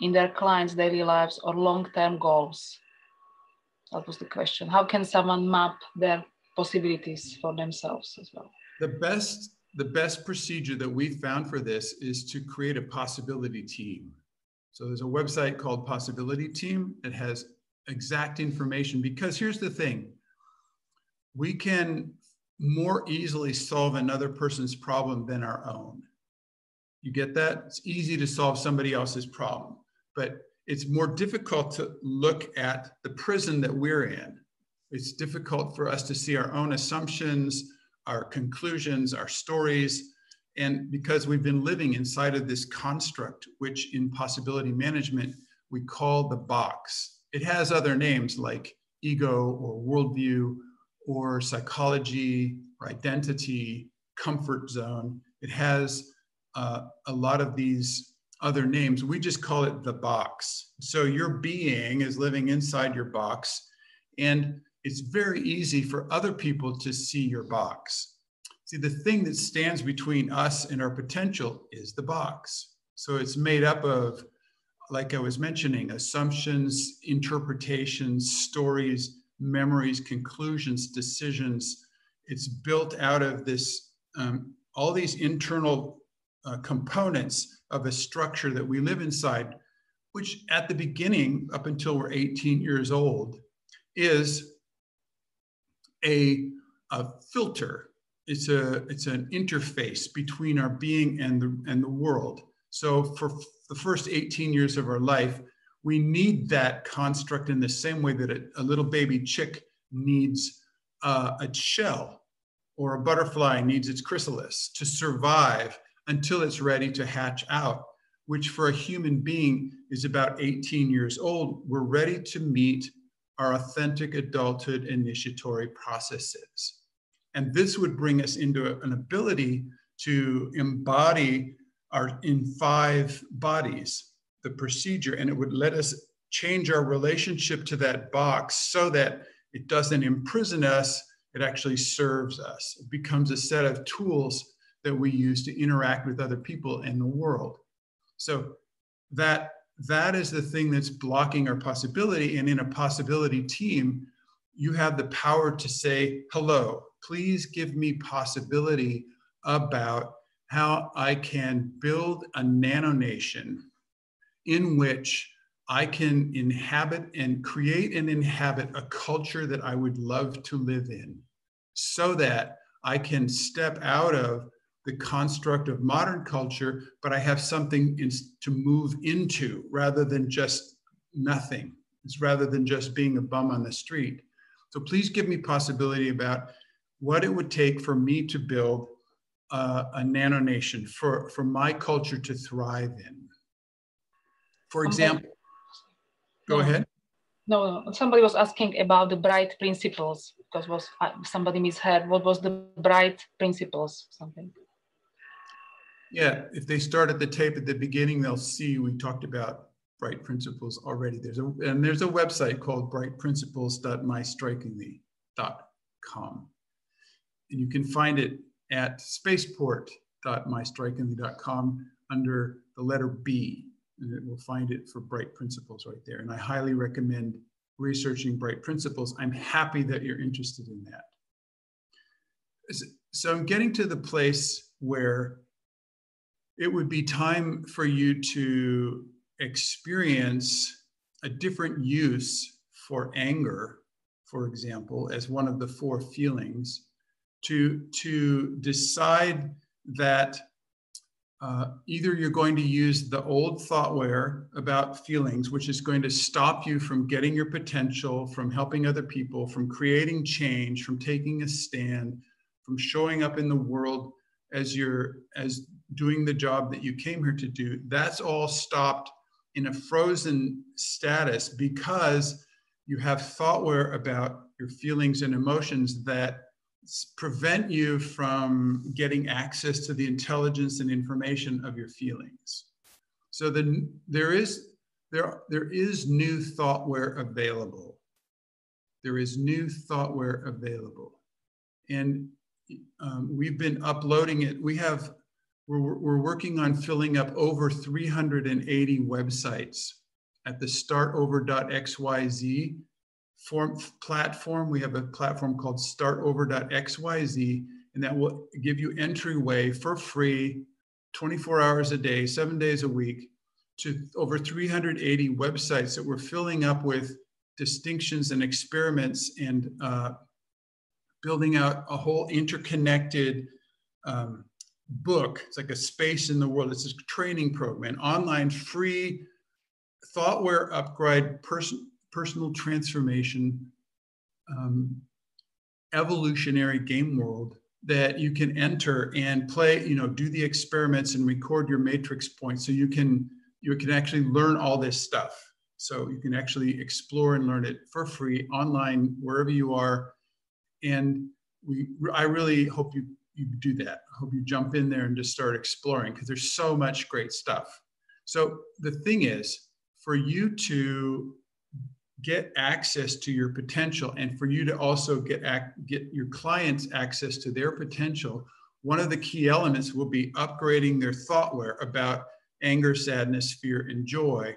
in their clients' daily lives or long term goals? That was the question. How can someone map their possibilities for themselves as well? The best the best procedure that we found for this is to create a possibility team. So there's a website called Possibility Team that has exact information because here's the thing we can more easily solve another person's problem than our own. You get that? It's easy to solve somebody else's problem, but it's more difficult to look at the prison that we're in. It's difficult for us to see our own assumptions, our conclusions, our stories, and because we've been living inside of this construct, which in possibility management, we call the box. It has other names like ego or worldview or psychology or identity, comfort zone. It has uh, a lot of these other names. We just call it the box. So your being is living inside your box, and it's very easy for other people to see your box. See, the thing that stands between us and our potential is the box. So it's made up of, like I was mentioning, assumptions, interpretations, stories, memories, conclusions, decisions. It's built out of this, um, all these internal uh, components of a structure that we live inside, which at the beginning, up until we're 18 years old, is a, a filter it's a it's an interface between our being and the and the world. So for the first 18 years of our life, we need that construct in the same way that a, a little baby chick needs uh, a shell or a butterfly needs its chrysalis to survive until it's ready to hatch out, which for a human being is about 18 years old. We're ready to meet our authentic adulthood initiatory processes. And this would bring us into an ability to embody our in five bodies, the procedure, and it would let us change our relationship to that box so that it doesn't imprison us, it actually serves us. It becomes a set of tools that we use to interact with other people in the world. So that that is the thing that's blocking our possibility. And in a possibility team, you have the power to say, hello, please give me possibility about how I can build a nanonation in which I can inhabit and create and inhabit a culture that I would love to live in so that I can step out of the construct of modern culture, but I have something in, to move into rather than just nothing. It's rather than just being a bum on the street. So please give me possibility about what it would take for me to build uh, a nano nation for, for my culture to thrive in. For example, okay. go ahead. No, somebody was asking about the bright principles. because was uh, somebody misheard. What was the bright principles? Something. Yeah, if they start at the tape at the beginning, they'll see we talked about bright principles already. There's a and there's a website called brightprinciples.mystrikingly.com. And you can find it at spaceport.mystrikingly.com under the letter B, and it will find it for bright principles right there. And I highly recommend researching bright principles. I'm happy that you're interested in that. So I'm getting to the place where it would be time for you to experience a different use for anger, for example, as one of the four feelings, to, to decide that uh, either you're going to use the old thoughtware about feelings, which is going to stop you from getting your potential, from helping other people, from creating change, from taking a stand, from showing up in the world as you're as doing the job that you came here to do. That's all stopped in a frozen status because you have thoughtware about your feelings and emotions that prevent you from getting access to the intelligence and information of your feelings. So then there is there there is new thoughtware available. There is new thoughtware available, and um, we've been uploading it. We have we're, we're working on filling up over 380 websites at the startover.xyz form platform. We have a platform called startover.xyz, and that will give you entryway for free 24 hours a day, seven days a week to over 380 websites that we're filling up with distinctions and experiments and uh, building out a whole interconnected um, book. It's like a space in the world. It's a training program, an online free thoughtware upgrade person personal transformation, um, evolutionary game world that you can enter and play, you know, do the experiments and record your matrix points so you can you can actually learn all this stuff. So you can actually explore and learn it for free online wherever you are. And we I really hope you you do that. I hope you jump in there and just start exploring because there's so much great stuff. So the thing is, for you to get access to your potential and for you to also get get your clients access to their potential one of the key elements will be upgrading their thoughtware about anger sadness fear and joy.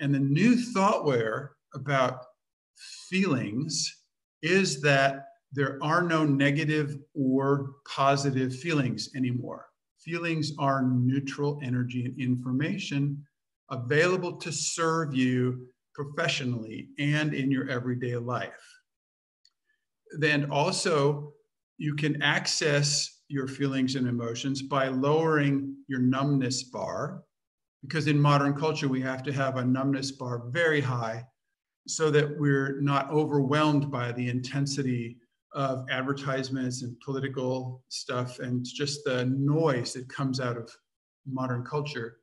And the new thoughtware about feelings is that there are no negative or positive feelings anymore. Feelings are neutral energy and information available to serve you professionally and in your everyday life. Then also, you can access your feelings and emotions by lowering your numbness bar, because in modern culture, we have to have a numbness bar very high so that we're not overwhelmed by the intensity of advertisements and political stuff and just the noise that comes out of modern culture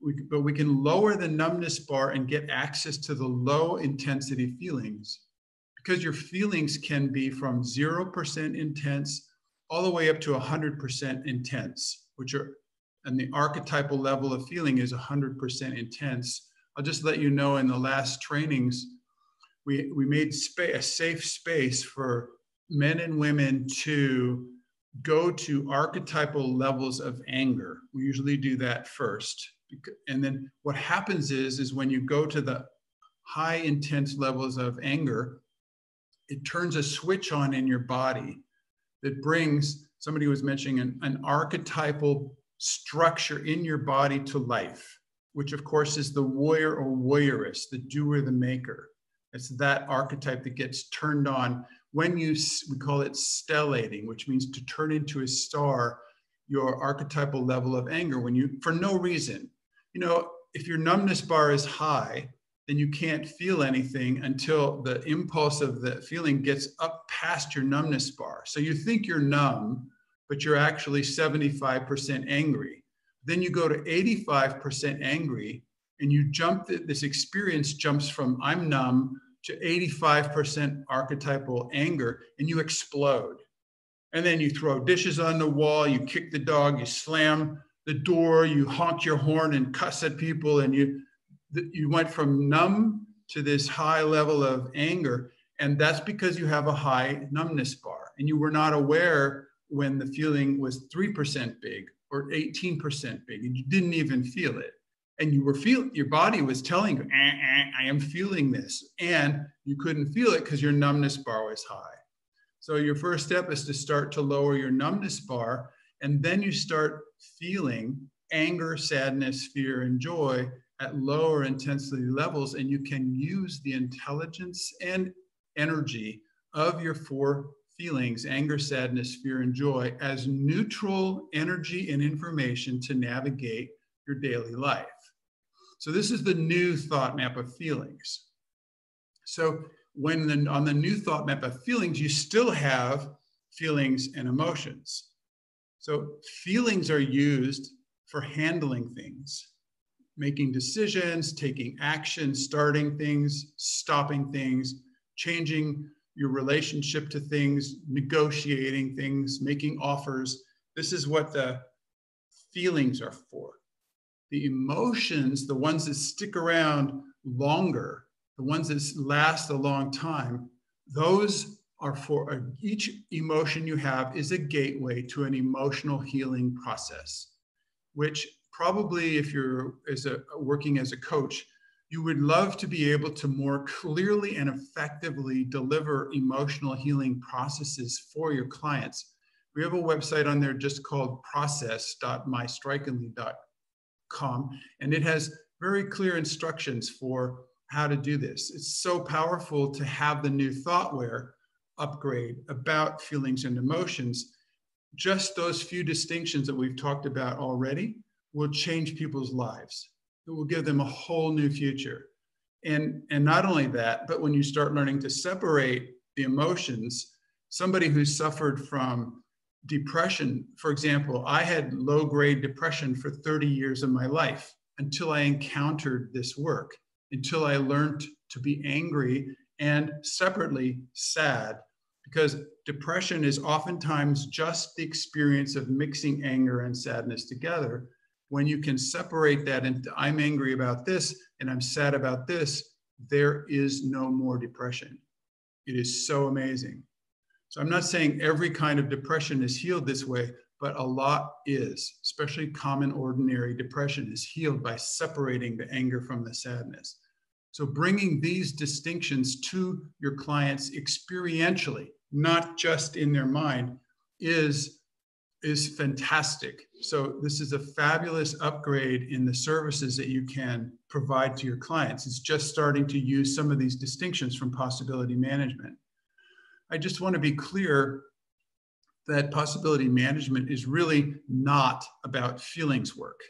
we, but we can lower the numbness bar and get access to the low intensity feelings because your feelings can be from 0% intense all the way up to 100% intense, which are, and the archetypal level of feeling is 100% intense. I'll just let you know in the last trainings, we, we made a safe space for men and women to go to archetypal levels of anger. We usually do that first and then what happens is is when you go to the high intense levels of anger it turns a switch on in your body that brings somebody was mentioning an, an archetypal structure in your body to life which of course is the warrior or warrioress the doer the maker. It's that archetype that gets turned on when you we call it stellating which means to turn into a star your archetypal level of anger. When you for no reason you know, if your numbness bar is high, then you can't feel anything until the impulse of the feeling gets up past your numbness bar. So you think you're numb, but you're actually 75% angry. Then you go to 85% angry, and you jump, this experience jumps from I'm numb to 85% archetypal anger and you explode. And then you throw dishes on the wall, you kick the dog, you slam the door, you honk your horn and cuss at people, and you you went from numb to this high level of anger. And that's because you have a high numbness bar and you were not aware when the feeling was 3% big or 18% big and you didn't even feel it. And you were feel your body was telling you, eh, eh, I am feeling this. And you couldn't feel it because your numbness bar was high. So your first step is to start to lower your numbness bar. And then you start feeling anger, sadness, fear, and joy at lower intensity levels. And you can use the intelligence and energy of your four feelings anger, sadness, fear, and joy as neutral energy and information to navigate your daily life. So, this is the new thought map of feelings. So, when the, on the new thought map of feelings, you still have feelings and emotions. So, feelings are used for handling things, making decisions, taking action, starting things, stopping things, changing your relationship to things, negotiating things, making offers. This is what the feelings are for. The emotions, the ones that stick around longer, the ones that last a long time, those are for a, each emotion you have is a gateway to an emotional healing process, which probably if you're as a, working as a coach, you would love to be able to more clearly and effectively deliver emotional healing processes for your clients. We have a website on there just called process.mystrikingly.com, and it has very clear instructions for how to do this. It's so powerful to have the new ThoughtWare upgrade about feelings and emotions. Just those few distinctions that we've talked about already will change people's lives it will give them a whole new future. And, and not only that, but when you start learning to separate the emotions, somebody who suffered from depression, for example, I had low grade depression for 30 years of my life until I encountered this work, until I learned to be angry and separately sad, because depression is oftentimes just the experience of mixing anger and sadness together when you can separate that into I'm angry about this and I'm sad about this, there is no more depression. It is so amazing. So I'm not saying every kind of depression is healed this way, but a lot is, especially common ordinary depression is healed by separating the anger from the sadness. So bringing these distinctions to your clients experientially, not just in their mind, is is fantastic. So this is a fabulous upgrade in the services that you can provide to your clients. It's just starting to use some of these distinctions from possibility management. I just want to be clear that possibility management is really not about feelings work.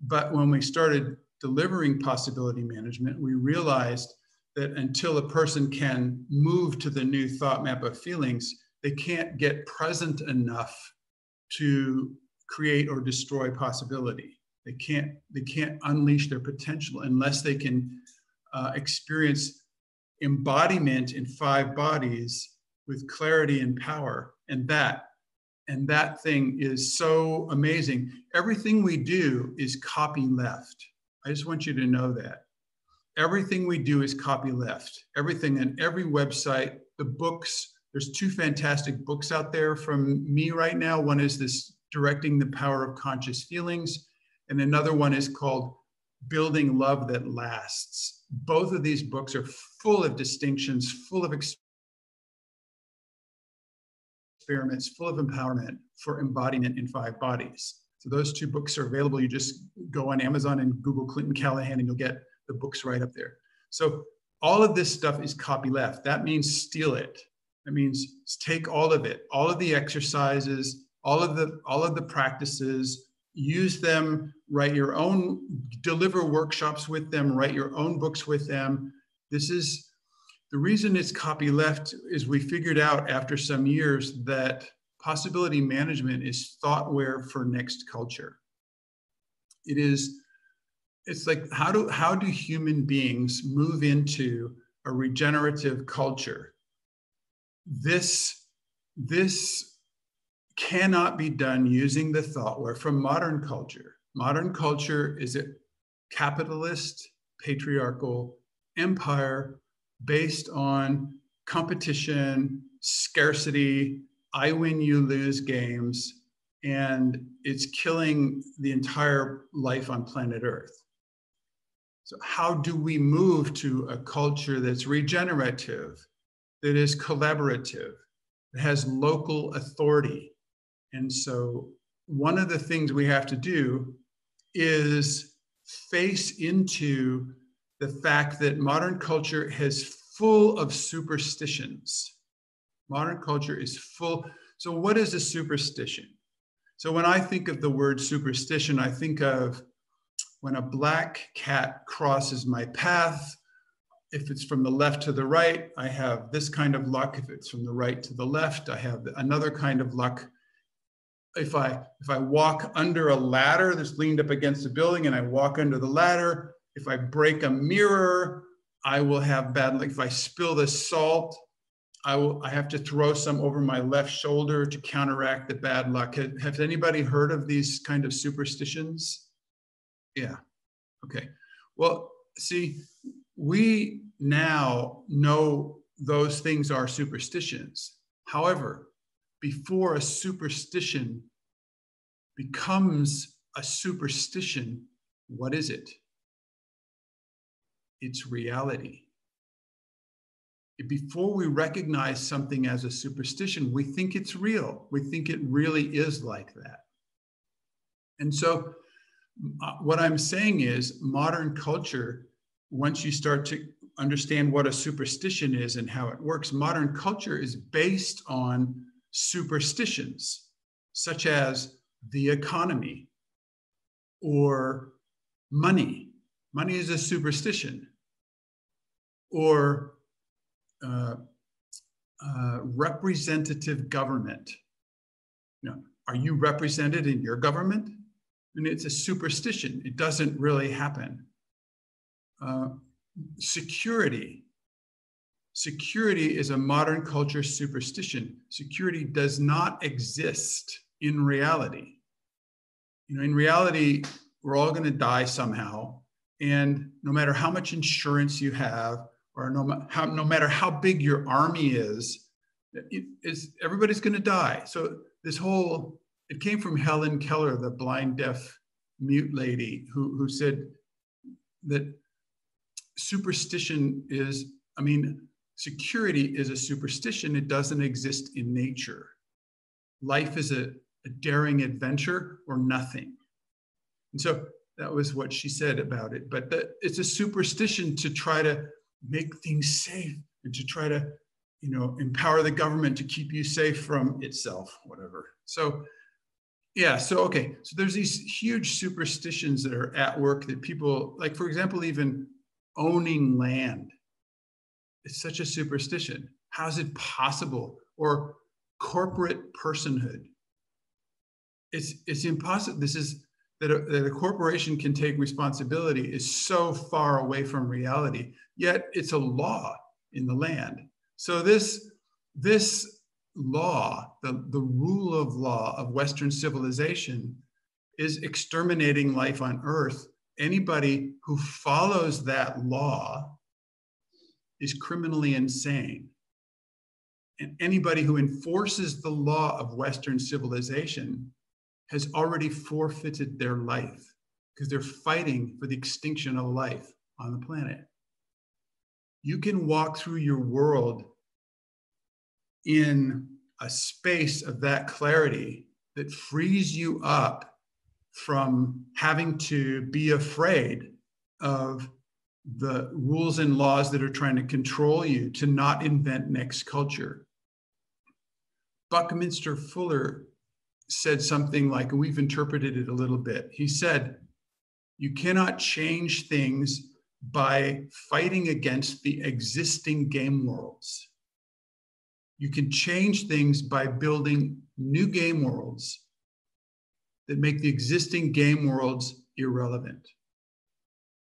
But when we started delivering possibility management, we realized that until a person can move to the new thought map of feelings, they can't get present enough to create or destroy possibility. They can't they can't unleash their potential unless they can uh, experience embodiment in five bodies with clarity and power. And that and that thing is so amazing. Everything we do is copy left. I just want you to know that. Everything we do is copy left. Everything on every website, the books, there's two fantastic books out there from me right now. One is this Directing the Power of Conscious Feelings, and another one is called Building Love That Lasts. Both of these books are full of distinctions, full of experiments, full of empowerment for embodiment in five bodies. So those two books are available. You just go on Amazon and Google Clinton Callahan and you'll get the books right up there. So all of this stuff is copy left. That means steal it. That means take all of it, all of the exercises, all of the all of the practices, use them, write your own, deliver workshops with them, write your own books with them. This is the reason it's copy left is we figured out after some years that possibility management is thoughtware for next culture. It is, it's like how do how do human beings move into a regenerative culture. This, this cannot be done using the thoughtware from modern culture. Modern culture is a capitalist, patriarchal empire based on competition, scarcity, I win, you lose games, and it's killing the entire life on planet Earth. So, how do we move to a culture that's regenerative, that is collaborative, that has local authority? And so, one of the things we have to do is face into the fact that modern culture has full of superstitions. Modern culture is full. So, what is a superstition? So, when I think of the word superstition, I think of when a black cat crosses my path. If it's from the left to the right, I have this kind of luck. If it's from the right to the left, I have another kind of luck. If I if I walk under a ladder that's leaned up against a building and I walk under the ladder, if I break a mirror, I will have bad luck. If I spill the salt, I will. I have to throw some over my left shoulder to counteract the bad luck. Has anybody heard of these kind of superstitions? Yeah. Okay. Well, see, we now know those things are superstitions. However, before a superstition becomes a superstition, what is it? its reality. Before we recognize something as a superstition, we think it's real. We think it really is like that. And so, uh, what I'm saying is, modern culture, once you start to understand what a superstition is and how it works, modern culture is based on superstitions, such as the economy or money. Money is a superstition or uh, uh, representative government. You know, are you represented in your government? And it's a superstition. It doesn't really happen. Uh, security. Security is a modern culture superstition. Security does not exist in reality. You know, in reality, we're all going to die somehow. And no matter how much insurance you have, or no, how, no matter how big your army is, it, is everybody's going to die. So this whole it came from Helen Keller, the blind, deaf, mute lady, who who said that superstition is, I mean, security is a superstition. It doesn't exist in nature. Life is a, a daring adventure or nothing. And so that was what she said about it. But the, it's a superstition to try to make things safe and to try to you know empower the government to keep you safe from itself whatever. So yeah so okay. So there's these huge superstitions that are at work that people like for example even owning land it's such a superstition. How is it possible? Or corporate personhood. It's it's impossible. This is that a, that a corporation can take responsibility is so far away from reality yet it's a law in the land. So this this law the, the rule of law of western civilization is exterminating life on earth. Anybody who follows that law is criminally insane. And anybody who enforces the law of western civilization has already forfeited their life because they're fighting for the extinction of life on the planet. You can walk through your world in a space of that clarity that frees you up from having to be afraid of the rules and laws that are trying to control you to not invent next culture. Buckminster Fuller said something like, we've interpreted it a little bit. He said, You cannot change things by fighting against the existing game worlds. You can change things by building new game worlds that make the existing game worlds irrelevant.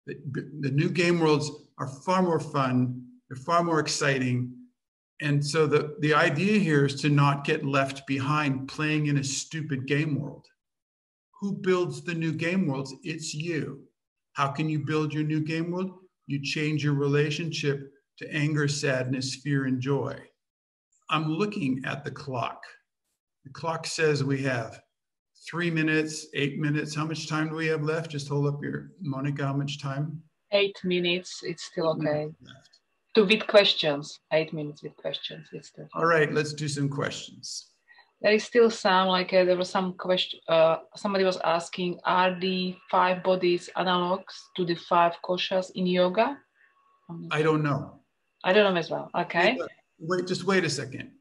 The, the new game worlds are far more fun They're far more exciting. And so the, the idea here is to not get left behind playing in a stupid game world. Who builds the new game worlds? It's you. How can you build your new game world? You change your relationship to anger, sadness, fear, and joy. I'm looking at the clock. The clock says we have three minutes, eight minutes. How much time do we have left? Just hold up your Monica. How much time? Eight minutes. It's still okay. With questions. Eight minutes with questions. It's still. All right. Let's do some questions. There is still some like uh, there was some question. Uh, somebody was asking: Are the five bodies analogs to the five koshas in yoga? I don't know. I don't know as well. Okay. Wait, wait just wait a second.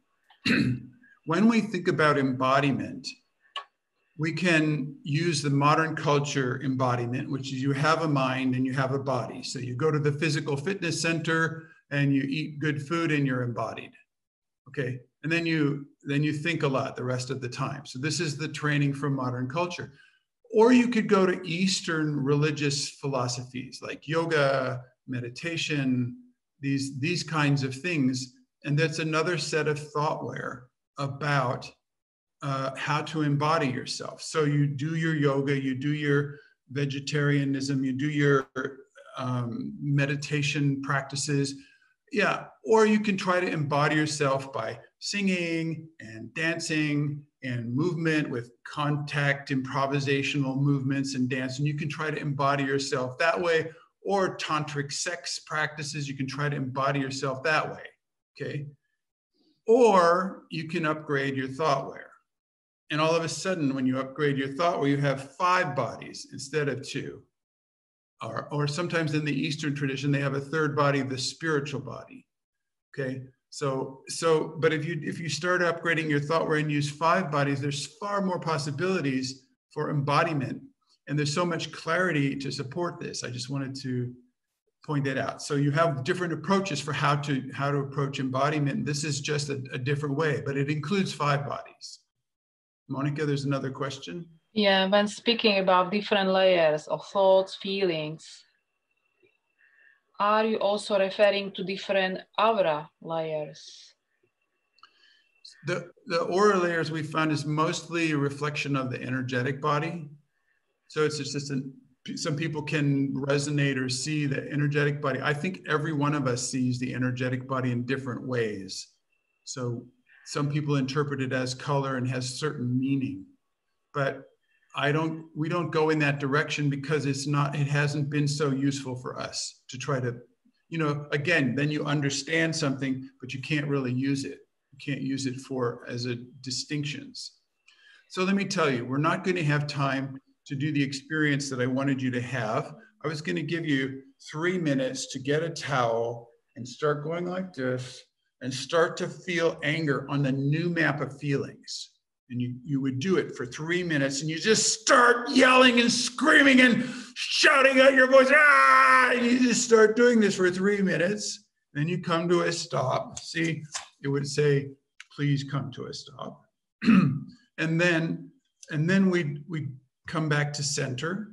when we think about embodiment, we can use the modern culture embodiment, which is you have a mind and you have a body. So you go to the physical fitness center and you eat good food and you're embodied. Okay. And then you then you think a lot the rest of the time. So this is the training from modern culture. Or you could go to Eastern religious philosophies like yoga, meditation, these these kinds of things. And that's another set of thoughtware about uh, how to embody yourself. So you do your yoga, you do your vegetarianism, you do your um, meditation practices. Yeah, or you can try to embody yourself by singing and dancing and movement with contact improvisational movements and dance. And you can try to embody yourself that way, or tantric sex practices, you can try to embody yourself that way. Okay. Or you can upgrade your thoughtware. And all of a sudden, when you upgrade your thoughtware you have five bodies instead of two, or, or sometimes in the Eastern tradition, they have a third body, the spiritual body. Okay. So, so, but if you if you start upgrading your thought and use five bodies, there's far more possibilities for embodiment, and there's so much clarity to support this. I just wanted to point that out. So you have different approaches for how to how to approach embodiment. This is just a, a different way, but it includes five bodies. Monica, there's another question. Yeah, when speaking about different layers of thoughts, feelings, are you also referring to different aura layers? The, the aura layers we found is mostly a reflection of the energetic body. So it's just an, some people can resonate or see the energetic body. I think every one of us sees the energetic body in different ways. So some people interpret it as color and has certain meaning but i don't we don't go in that direction because it's not it hasn't been so useful for us to try to you know again then you understand something but you can't really use it. You can't use it for as a distinctions. So let me tell you we're not going to have time to do the experience that i wanted you to have. I was going to give you three minutes to get a towel and start going like this and start to feel anger on the new map of feelings. And you, you would do it for three minutes and you just start yelling and screaming and shouting out your voice. Ah! And you just start doing this for three minutes. Then you come to a stop. See, it would say, please come to a stop. and then and then we we come back to center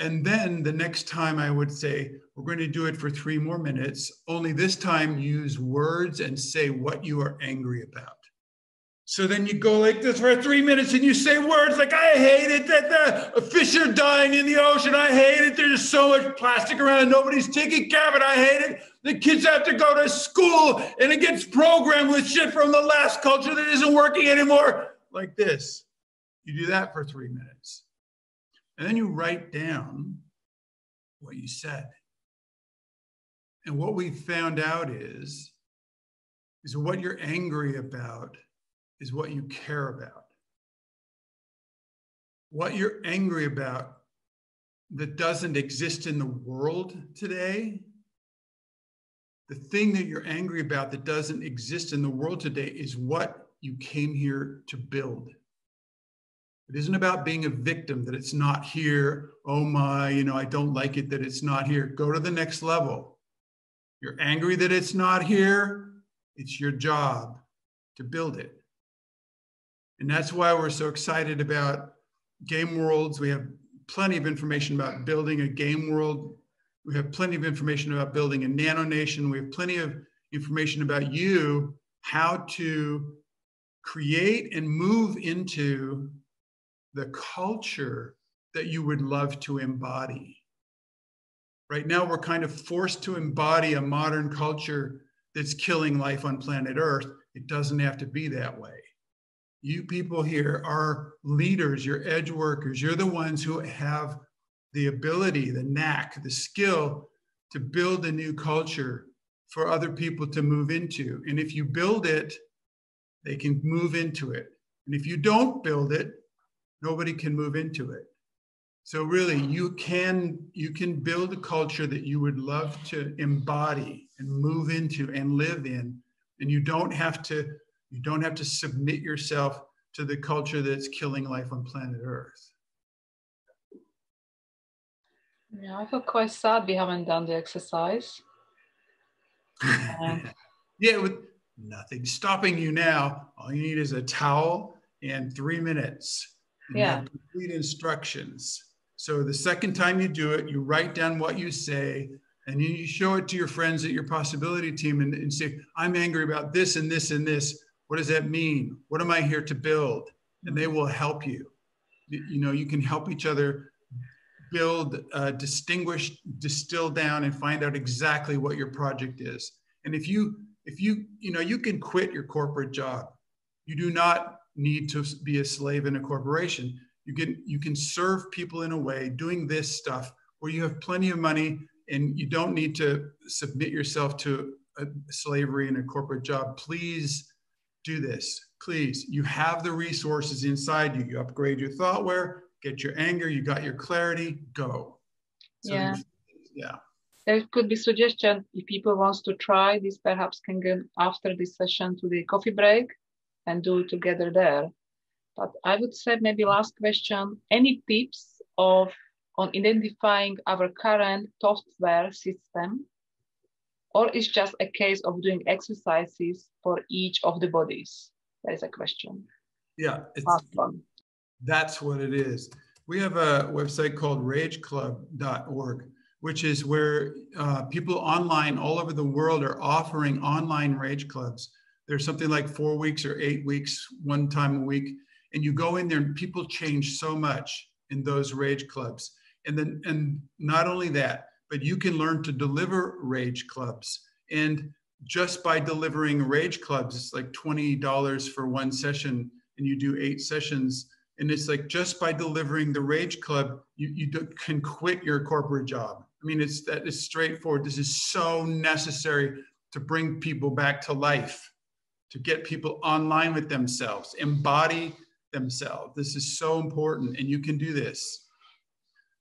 and then the next time I would say, we're going to do it for three more minutes, only this time use words and say what you are angry about. So then you go like this for three minutes and you say words like, I hate it that the fish are dying in the ocean. I hate it. There's so much plastic around. Nobody's taking care of it. I hate it. The kids have to go to school and it gets programmed with shit from the last culture that isn't working anymore. Like this. You do that for three minutes. And then you write down what you said. And what we found out is, is what you're angry about is what you care about. What you're angry about that doesn't exist in the world today, the thing that you're angry about that doesn't exist in the world today is what you came here to build. It isn't about being a victim that it's not here. Oh my, you know, I don't like it that it's not here. Go to the next level. You're angry that it's not here. It's your job to build it. And that's why we're so excited about game worlds. We have plenty of information about building a game world We have plenty of information about building a nano nation. We have plenty of information about you, how to create and move into the culture that you would love to embody. Right now, we're kind of forced to embody a modern culture that's killing life on planet Earth. It doesn't have to be that way. You people here are leaders, you're edge workers, you're the ones who have the ability, the knack, the skill to build a new culture for other people to move into. And if you build it, they can move into it. And if you don't build it, nobody can move into it. So really you can you can build a culture that you would love to embody and move into and live in and you don't have to you don't have to submit yourself to the culture that's killing life on planet Earth. Yeah, I feel quite sad we haven't done the exercise. yeah, with nothing stopping you now. All you need is a towel and three minutes. And yeah. Complete instructions. So the second time you do it, you write down what you say and you show it to your friends at your possibility team and, and say, I'm angry about this and this and this. What does that mean? What am I here to build? And they will help you. You know, you can help each other build, uh, distinguish, distill down, and find out exactly what your project is. And if you, if you, you know, you can quit your corporate job. You do not need to be a slave in a corporation. You can, you can serve people in a way doing this stuff where you have plenty of money and you don't need to submit yourself to a slavery in a corporate job. Please do this. Please, you have the resources inside you. You upgrade your thoughtware, get your anger, you got your clarity, go. So yeah. Yeah. There could be suggestion if people wants to try this, perhaps can go after this session to the coffee break and do together there. But I would say maybe last question, any tips of on identifying our current software system or it's just a case of doing exercises for each of the bodies? That is a question. Yeah, it's that's what it is. We have a website called rageclub.org, which is where uh, people online all over the world are offering online rage clubs. There's something like four weeks or eight weeks, one time a week. And you go in there and people change so much in those rage clubs. And then, and not only that, but you can learn to deliver rage clubs. And just by delivering rage clubs, it's like $20 for one session, and you do eight sessions. And it's like just by delivering the rage club, you, you can quit your corporate job. I mean, it's that is straightforward. This is so necessary to bring people back to life, to get people online with themselves, embody themselves. This is so important, and you can do this.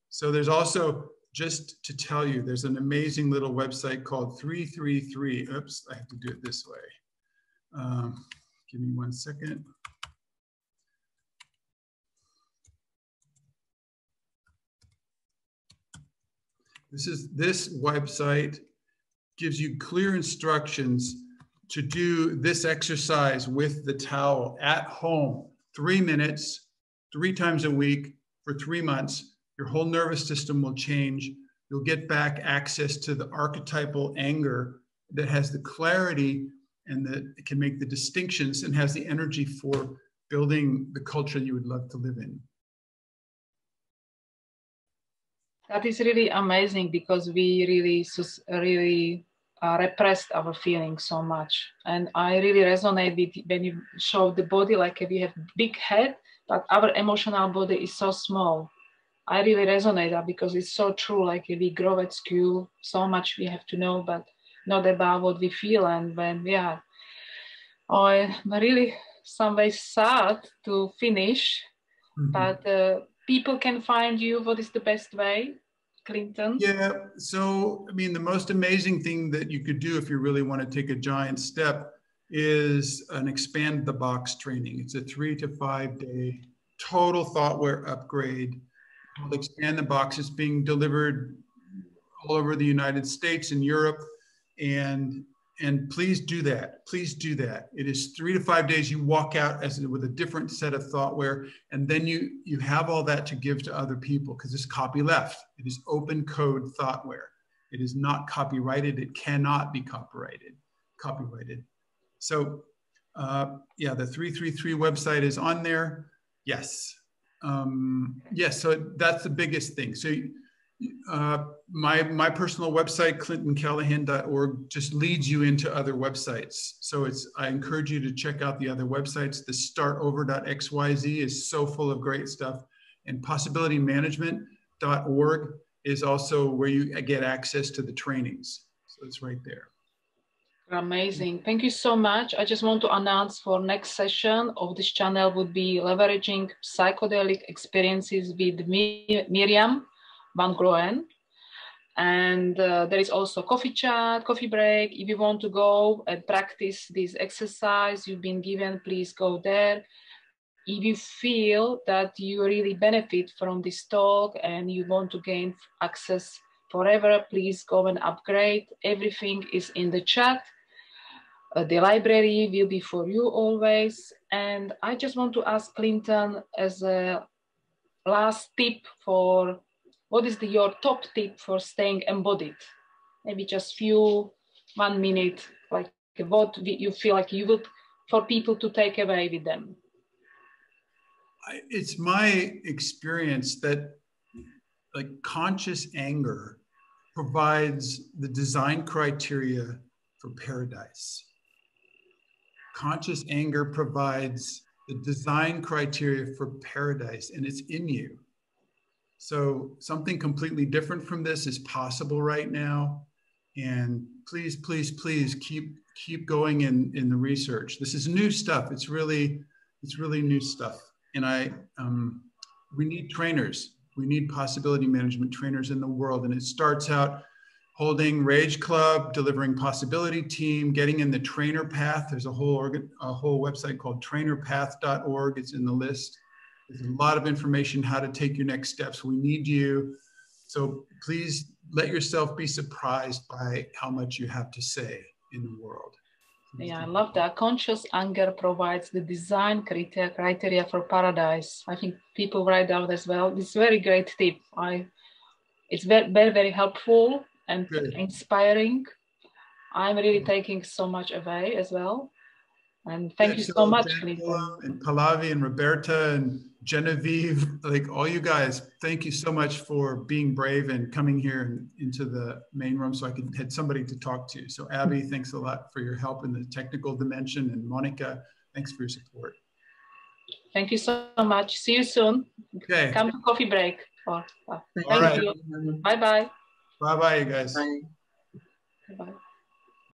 So there's also just to tell you, there's an amazing little website called 333. Oops, I have to do it this way. Um, give me one second. This is this website gives you clear instructions to do this exercise with the towel at home, three minutes, three times a week for three months your whole nervous system will change. You'll get back access to the archetypal anger that has the clarity and that can make the distinctions and has the energy for building the culture you would love to live in. That is really amazing because we really, really uh, repressed our feelings so much. And I really resonate with when you show the body like we have big head, but our emotional body is so small. I really resonate that because it's so true. Like we grow at school, so much we have to know, but not about what we feel. And when we are, I'm really some way sad to finish, mm-hmm. but uh, people can find you. What is the best way? Clinton? Yeah. So, I mean, the most amazing thing that you could do if you really want to take a giant step is an expand the box training. It's a three to five day total thoughtware upgrade We'll expand the box. It's being delivered all over the United States and Europe. And and please do that. Please do that. It is three to five days. You walk out as with a different set of thoughtware, and then you you have all that to give to other people because it's copyleft. It is open code thoughtware. It is not copyrighted. It cannot be copyrighted. Copyrighted. So, uh, yeah, the 333 website is on there. Yes. Um, yes, so that's the biggest thing. So, uh, my my personal website clintoncallahan.org just leads you into other websites. So it's i encourage you to check out the other websites. The startover.xyz is so full of great stuff. And possibilitymanagement.org is also where you get access to the trainings. So it's right there amazing thank you so much i just want to announce for next session of this channel would be leveraging psychedelic experiences with miriam Van Groen. And uh, there is also coffee chat, coffee break. If you want to go and practice this exercise you've been given, please go there. If you feel that you really benefit from this talk and you want to gain access forever, please go and upgrade. Everything is in the chat. Uh, the library will be for you always. And I just want to ask Clinton as a last tip for what is the, your top tip for staying embodied? Maybe just few, one minute, like what you feel like you would, for people to take away with them. It's my experience that like conscious anger provides the design criteria for paradise. Conscious anger provides the design criteria for paradise and it's in you. So something completely different from this is possible right now. And please, please, please keep keep going in in the research. This is new stuff. It's really it's really new stuff. And I um, we need trainers. We need possibility management trainers in the world. And it starts out holding Rage Club, delivering Possibility Team, getting in the trainer path. There's a whole organ, a whole website called trainerpath.org. It's in the list. There's a lot of information how to take your next steps. We need you. So please let yourself be surprised by how much you have to say in the world. Yeah, I love that. Conscious anger provides the design criteria, for paradise. I think people write down as well. It's very great tip. I, it's very, very, very helpful and Good. inspiring. I'm really taking so much away as well. And thank yeah, you so, so much, And Pallavi and Roberta and Genevieve, like all you guys, thank you so much for being brave and coming here and into the main room so I could had somebody to talk to. So Abby, mm-hmm. thanks a lot for your help in the technical dimension. And Monica, thanks for your support. Thank you so much. See you soon. Okay. Come to coffee break. Oh, oh. Thank all right. you. Bye-bye. Bye-bye, you guys. Bye. Bye-bye.